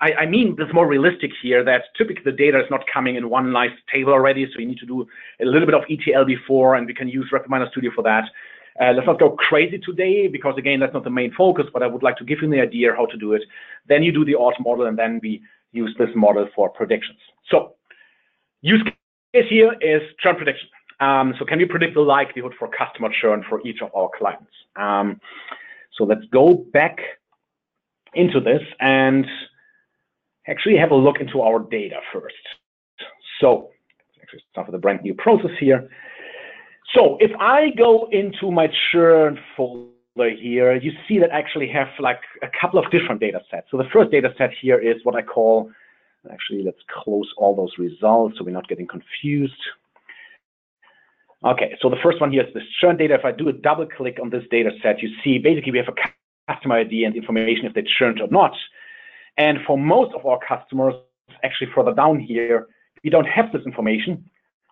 I, I, mean this more realistic here that typically the data is not coming in one nice table already, so you need to do a little bit of ETL before, and we can use RapidMiner Studio for that. Uh, let's not go crazy today because again, that's not the main focus, but I would like to give you the idea how to do it. Then you do the auto model and then we use this model for predictions. So use case here is churn prediction. Um, so can we predict the likelihood for customer churn for each of our clients? Um, so let's go back into this and actually have a look into our data first. So actually start with a brand new process here. So if I go into my churn folder here, you see that I actually have like a couple of different data sets. So the first data set here is what I call, actually, let's close all those results so we're not getting confused. Okay, so the first one here is this churn data. If I do a double click on this data set, you see basically we have a customer ID and information if they churned or not. And for most of our customers, actually further down here, we don't have this information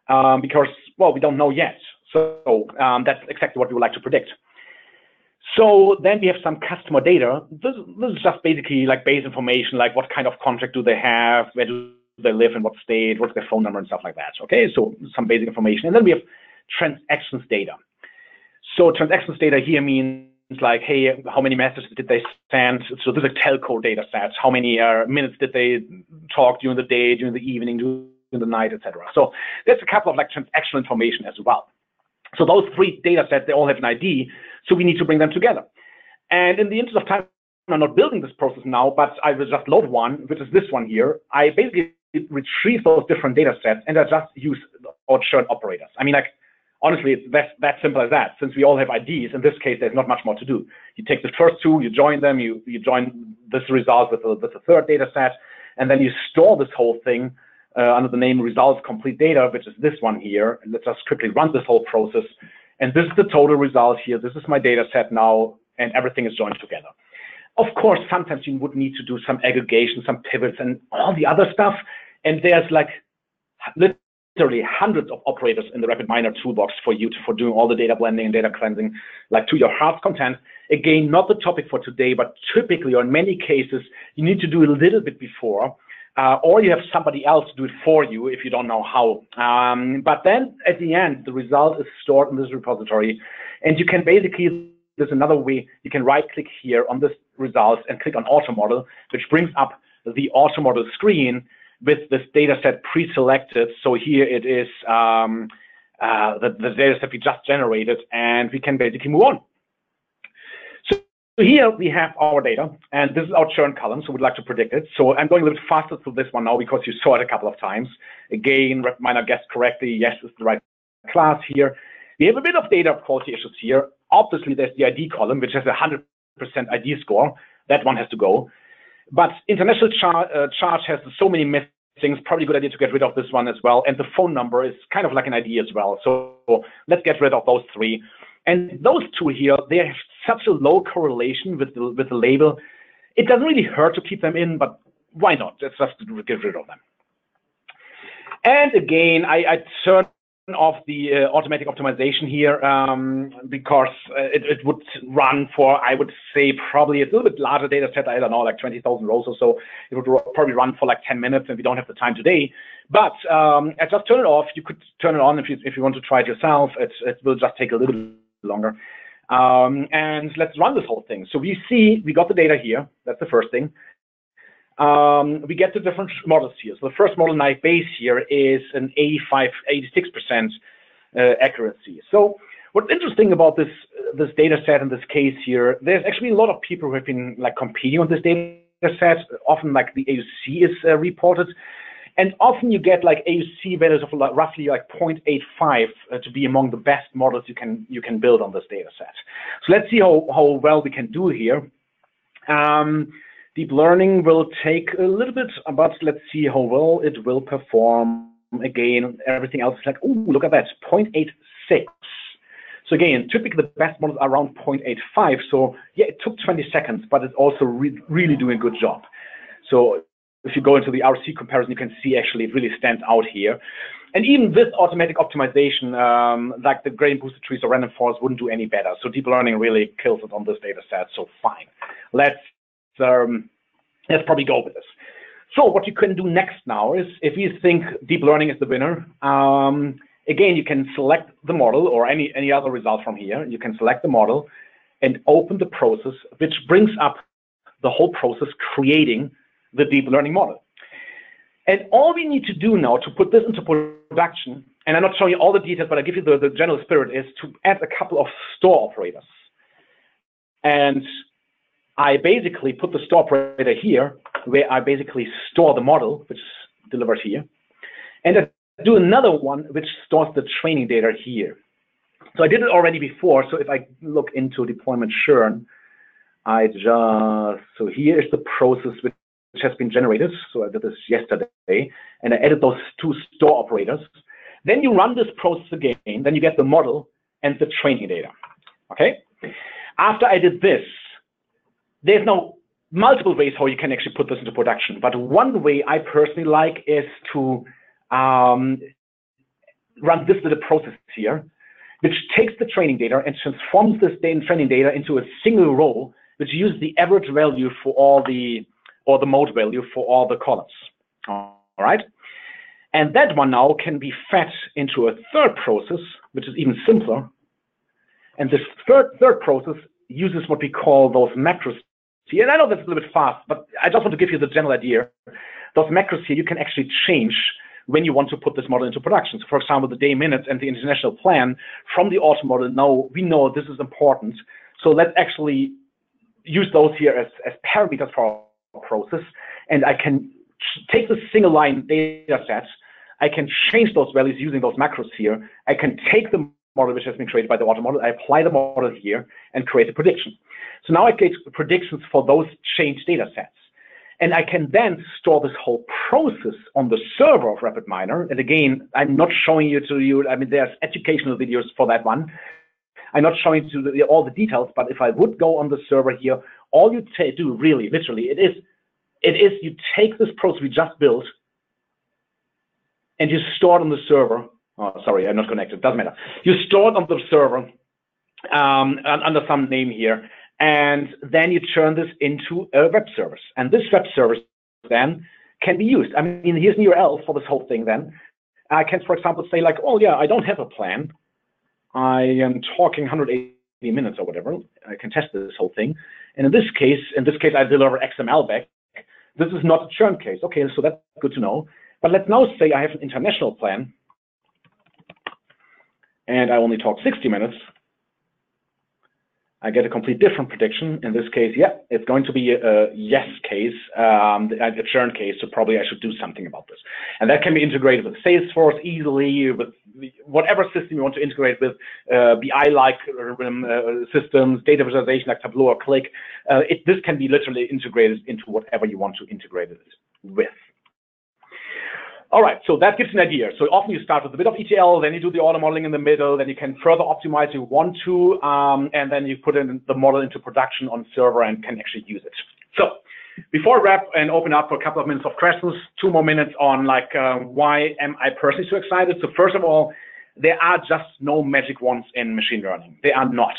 um, because, well, we don't know yet. So um, that's exactly what we would like to predict. So then we have some customer data. This, this is just basically like base information, like what kind of contract do they have, where do they live, in what state, what's their phone number, and stuff like that. Okay, so some basic information. And then we have transactions data. So transactions data here means like, hey, how many messages did they send? So this is a telco data set. How many uh, minutes did they talk during the day, during the evening, during the night, etc. So there's a couple of like transactional information as well. So those three data sets, they all have an ID, so we need to bring them together. And in the interest of time, I'm not building this process now, but I will just load one, which is this one here. I basically retrieve those different data sets and I just use or join operators. I mean, like, honestly, it's that, that simple as that. Since we all have IDs, in this case, there's not much more to do. You take the first two, you join them, you, you join this result with a, with a third data set, and then you store this whole thing uh, under the name results complete data, which is this one here. And let's just quickly run this whole process. And this is the total result here. This is my data set now, and everything is joined together. Of course, sometimes you would need to do some aggregation, some pivots, and all the other stuff. And there's like literally hundreds of operators in the RapidMiner toolbox for you to, for doing all the data blending and data cleansing, like to your heart's content. Again, not the topic for today, but typically or in many cases, you need to do a little bit before uh, or you have somebody else do it for you if you don't know how. Um, but then at the end, the result is stored in this repository, and you can basically there's another way you can right click here on this results and click on auto model, which brings up the auto model screen with this data set pre-selected. So here it is um, uh, the, the data set we just generated, and we can basically move on. So here we have our data, and this is our churn column, so we'd like to predict it. So I'm going a little bit faster through this one now because you saw it a couple of times. Again, RapidMiner guessed correctly, yes, it's the right class here. We have a bit of data quality issues here. Obviously, there's the ID column, which has a 100% ID score. That one has to go. But international char uh, charge has so many things, probably a good idea to get rid of this one as well. And the phone number is kind of like an idea as well. So let's get rid of those three. And those two here, they have such a low correlation with the, with the label. It doesn't really hurt to keep them in, but why not? Let's just get rid of them. And again, I, I turn off the uh, automatic optimization here um, because uh, it, it, would run for, I would say, probably a little bit larger data set. I don't know, like 20,000 rows or so. It would probably run for like 10 minutes, and we don't have the time today. But um, I just turn it off. You could turn it on if you if you want to try it yourself. It, it will just take a little bit longer. Um, and let's run this whole thing. So we see, we got the data here. That's the first thing. Um, we get the different models here. So the first model naive Bayes here is an 85, 86% uh, accuracy. So what's interesting about this this data set in this case here, there's actually a lot of people who have been like competing on this data set. Often like the AUC is uh, reported. And often you get like AUC values of like roughly like 0.85 uh, to be among the best models you can you can build on this data set. So let's see how, how well we can do here. Um, deep learning will take a little bit, but let's see how well it will perform. Again, everything else is like, oh, look at that, 0.86. So again, typically the best models are around 0.85. So yeah, it took 20 seconds, but it's also re really doing a good job. So if you go into the ROC comparison, you can see actually it really stands out here. And even with automatic optimization, um, like the gradient boosted trees or random forest wouldn't do any better. So deep learning really kills it on this data set. So fine, let's um, let's probably go with this. So what you can do next now is if you think deep learning is the winner, um, again, you can select the model or any, any other result from here. You can select the model and open the process, which brings up the whole process creating the deep learning model. And all we need to do now to put this into production, and I'm not showing you all the details, but I give you the, the general spirit, is to add a couple of store operators. And I basically put the store operator here, where I basically store the model, which is delivered here. And I do another one, which stores the training data here. So I did it already before. So if I look into deployment churn, I just, so here is the process which has been generated. So I did this yesterday and I added those two store operators. Then you run this process again, then you get the model and the training data. Okay. After I did this, there's now multiple ways how you can actually put this into production. But one way I personally like is to um, run this little process here, which takes the training data and transforms this training data into a single row, which uses the average value for all the, or the mode value for all the columns. All right. And that one now can be fed into a third process, which is even simpler. And this third, third process uses what we call those macros here. And I know that's a little bit fast, but I just want to give you the general idea. Those macros here, you can actually change when you want to put this model into production. So for example, the day minutes and the international plan from the auto model, now we know this is important. So let's actually use those here as, as parameters for our process. And I can take the single line data set. I can change those values using those macros here. I can take the model which has been created by the auto model. I apply the model here and create a prediction. So now I get predictions for those changed data sets. And I can then store this whole process on the server of RapidMiner. And again, I'm not showing you to you, I mean, there's educational videos for that one. I'm not showing you the, all the details, but if I would go on the server here, all you do really, literally, it is, it is you take this process we just built and you store it on the server. Oh, sorry, I'm not connected. Doesn't matter. You store it on the server um, under some name here, and then you turn this into a web service. And this web service then can be used. I mean, here's an URL for this whole thing then. I can, for example, say like, oh yeah, I don't have a plan. I am talking 180 minutes or whatever. I can test this whole thing. And in this case, in this case, I deliver XML back. This is not a churn case. Okay, so that's good to know. But let's now say I have an international plan and I only talk 60 minutes. I get a complete different prediction. In this case, yeah, it's going to be a, yes case, um, a churn case, so probably I should do something about this. And that can be integrated with Salesforce easily, with whatever system you want to integrate with, uh, BI-like um, uh, systems, data visualization like Tableau or Qlik. Uh, it, this can be literally integrated into whatever you want to integrate it with. All right, so that gives an idea. So often you start with a bit of ETL, then you do the auto modeling in the middle, then you can further optimize if you want to, um, and then you put in the model into production on server and can actually use it. So before I wrap and open up for a couple of minutes of questions, two more minutes on like uh, why am I personally so excited? So first of all, there are just no magic wands in machine learning. They are not.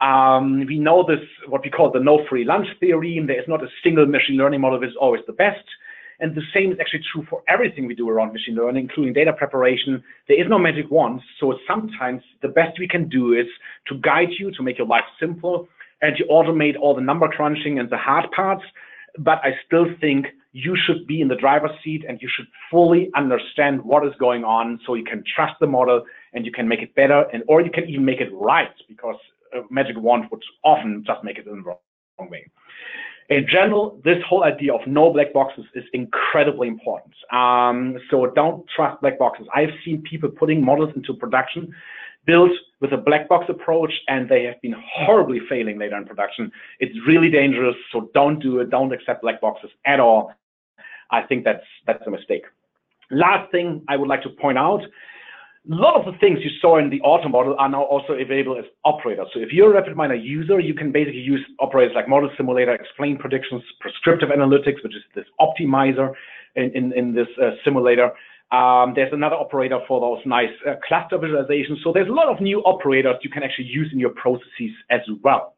Um, we know this, what we call the no free lunch theory. There is not a single machine learning model that is always the best. And the same is actually true for everything we do around machine learning, including data preparation. There is no magic wand. So sometimes the best we can do is to guide you, to make your life simple, and to automate all the number crunching and the hard parts. But I still think you should be in the driver's seat and you should fully understand what is going on so you can trust the model and you can make it better and or you can even make it right because a magic wand would often just make it in the wrong way in general, this whole idea of no black boxes is incredibly important. Um, so don't trust black boxes. I've seen people putting models into production built with a black box approach and they have been horribly failing later in production. It's really dangerous. So don't do it. Don't accept black boxes at all. I think that's, that's a mistake. Last thing I would like to point out a lot of the things you saw in the auto model are now also available as operators. So if you're a RapidMiner user, you can basically use operators like Model Simulator, Explain Predictions, Prescriptive Analytics, which is this optimizer in, in, in this uh, simulator. Um, there's another operator for those nice uh, cluster visualizations. So there's a lot of new operators you can actually use in your processes as well.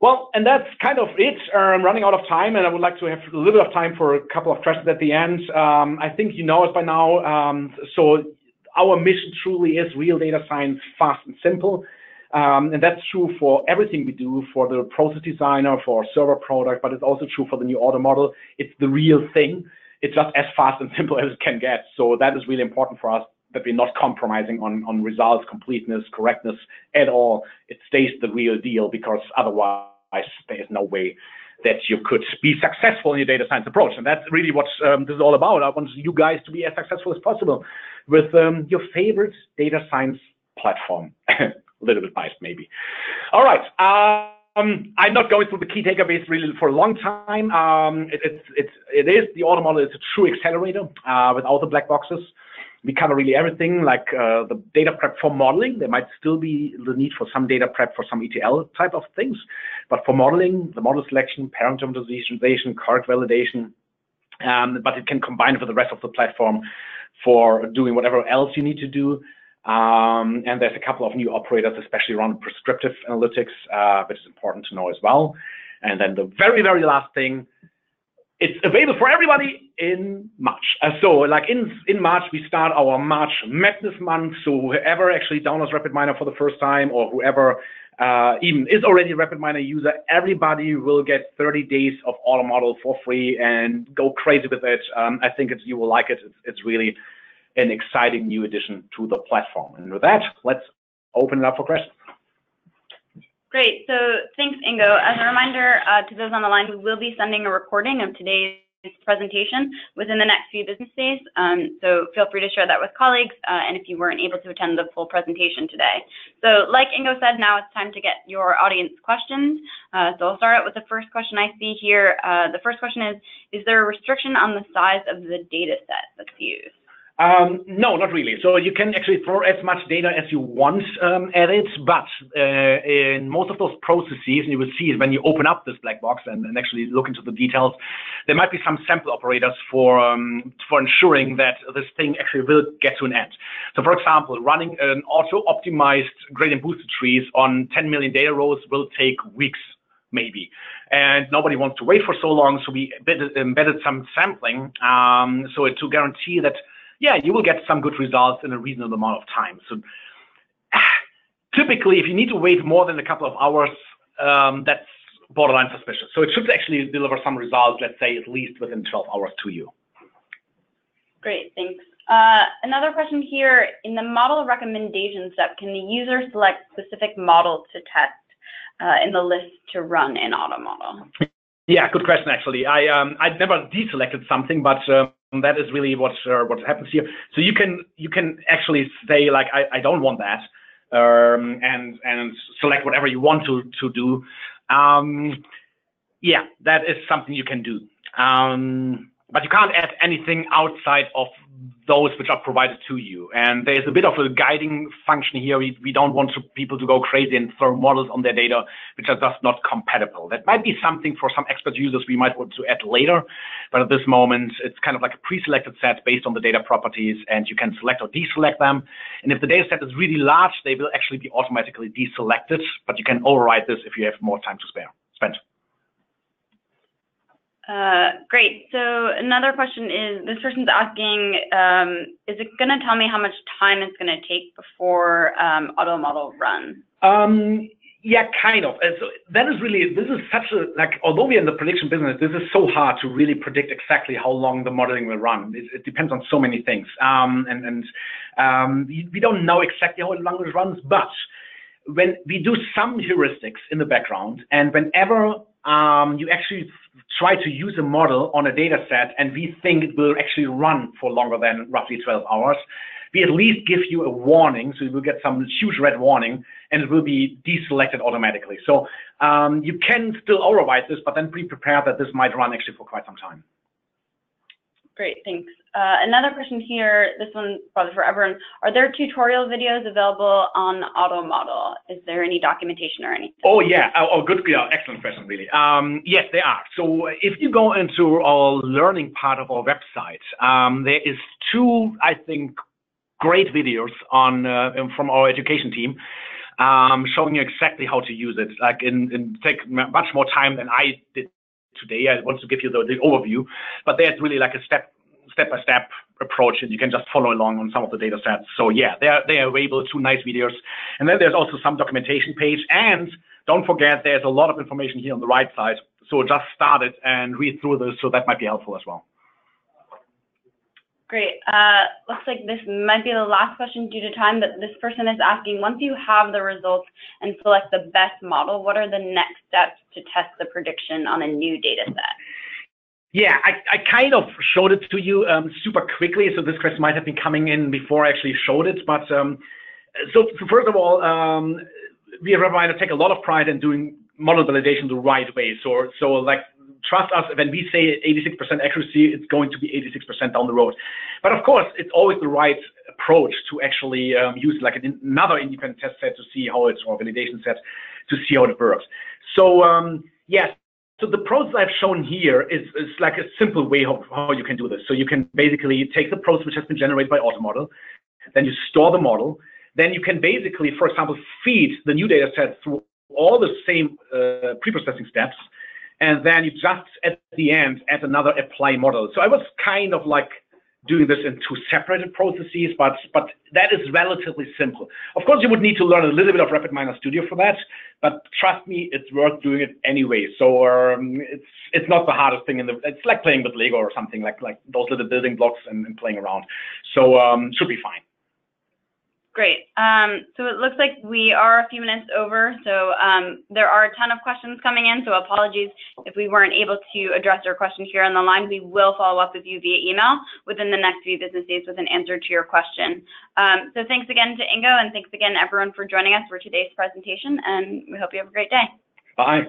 Well, and that's kind of it. Uh, I'm running out of time, and I would like to have a little bit of time for a couple of questions at the end. Um, I think you know it by now. Um, so our mission truly is real data science, fast and simple. Um, and that's true for everything we do, for the process designer, for server product, but it's also true for the new auto model. It's the real thing. It's just as fast and simple as it can get. So that is really important for us that we're not compromising on, on results, completeness, correctness at all. It stays the real deal because otherwise there is no way that you could be successful in your data science approach. And that's really what um, this is all about. I want you guys to be as successful as possible with um, your favorite data science platform. a little bit biased, maybe. All right. Um, I'm not going through the key takeaways really for a long time. Um, it, it's, it's, it is the auto model is a true accelerator uh, without the black boxes. We cover really everything like uh, the data prep for modeling. There might still be the need for some data prep for some ETL type of things, but for modeling, the model selection, parameter visualization, card validation, um, but it can combine with the rest of the platform for doing whatever else you need to do. Um, and there's a couple of new operators, especially around prescriptive analytics, uh, which is important to know as well. And then the very, very last thing, it's available for everybody in March. Uh, so like in, in March, we start our March Madness month. So whoever actually downloads RapidMiner for the first time or whoever uh, even is already a RapidMiner user, everybody will get 30 days of auto model for free and go crazy with it. Um, I think you will like it. It's, it's really an exciting new addition to the platform. And with that, let's open it up for questions. Great. So thanks, Ingo. As a reminder uh, to those on the line, we will be sending a recording of today's presentation within the next few business days. Um, so feel free to share that with colleagues uh, and if you weren't able to attend the full presentation today. So like Ingo said, now it's time to get your audience questions. Uh, so I'll start out with the first question I see here. Uh, the first question is, is there a restriction on the size of the data set that's used? Um, no, not really. So you can actually throw as much data as you want um, at it, but uh, in most of those processes, and you will see when you open up this black box and, and, actually look into the details, there might be some sample operators for um, for ensuring that this thing actually will get to an end. So, for example, running an auto-optimized gradient boosted trees on 10 million data rows will take weeks maybe. And nobody wants to wait for so long, so we embedded, embedded some sampling um, so to guarantee that yeah, you will get some good results in a reasonable amount of time. So typically, if you need to wait more than a couple of hours, um, that's borderline suspicious. So it should actually deliver some results, let's say at least within 12 hours to you. Great, thanks. Uh, another question here, in the model recommendation step, can the user select specific model to test uh, in the list to run in Auto Model? Yeah, good question, actually. I um, I never deselected something, but um, that is really what uh, what happens here. So you can you can actually say like I, I don't want that, um, and and select whatever you want to to do. Um, yeah, that is something you can do. Um, but you can't add anything outside of those which are provided to you. And there's a bit of a guiding function here. We, we don't want to, people to go crazy and throw models on their data which are just not compatible. That might be something for some expert users we might want to add later. But at this moment, it's kind of like a pre-selected set based on the data properties, and you can select or deselect them. And if the data set is really large, they will actually be automatically deselected, but you can override this if you have more time to spare. Spend. Uh, great. So another question is, this person's asking, um, is it going to tell me how much time it's going to take before um, auto model run? Um, yeah, kind of. So that is really, this is such a, like, although we're in the prediction business, this is so hard to really predict exactly how long the modeling will run. It, it depends on so many things. Um, and and um, we don't know exactly how long it runs, but when we do some heuristics in the background, and whenever um, you actually try to use a model on a data set and we think it will actually run for longer than roughly 12 hours, we at least give you a warning. So you will get some huge red warning and it will be deselected automatically. So um, you can still override this, but then be prepared that this might run actually for quite some time. Great, thanks. Uh, another question here, this one probably for everyone. Are there tutorial videos available on auto model? Is there any documentation or anything? Oh yeah, oh, oh good, yeah, excellent question really. Um, yes, there are. So if you go into our learning part of our website, um, there is two, I think, great videos on uh, from our education team. Um, showing you exactly how to use it, like in, in take much more time than I did today. I want to give you the, the overview, but there's really like a step step-by-step approach and you can just follow along on some of the data sets. So yeah, they're, they're available, two nice videos. And then there's also some documentation page. And don't forget, there's a lot of information here on the right side. So just start it and read through this. So that might be helpful as well. Great. Uh, looks like this might be the last question due to time, but this person is asking, once you have the results and select the best model, what are the next steps to test the prediction on a new data set? Yeah, I, I kind of showed it to you um, super quickly, so this question might have been coming in before I actually showed it, but um, so, so first of all, um, we at RapidMiner take a lot of pride in doing model validation the right way. So, so like trust us when we say 86% accuracy, it's going to be 86% down the road. But of course, it's always the right approach to actually um, use like another independent test set to see how it's or validation set to see how it works. So um, yes, so the process I've shown here is, is like a simple way of how you can do this. So you can basically take the process which has been generated by AutoModel, then you store the model, then you can basically, for example, feed the new data set through all the same uh, pre-processing steps, and then you just at the end add another apply model. So I was kind of like doing this in two separated processes, but but that is relatively simple. Of course, you would need to learn a little bit of RapidMiner Studio for that, but trust me, it's worth doing it anyway. So um, it's it's not the hardest thing in the. It's like playing with Lego or something like like those little building blocks and, and playing around. So um, should be fine. Great. Um, so it looks like we are a few minutes over. So um, there are a ton of questions coming in. So apologies if we weren't able to address your question here on the line. We will follow up with you via email within the next few business days with an answer to your question. Um, so thanks again to Ingo and thanks again everyone for joining us for today's presentation. And we hope you have a great day. Bye.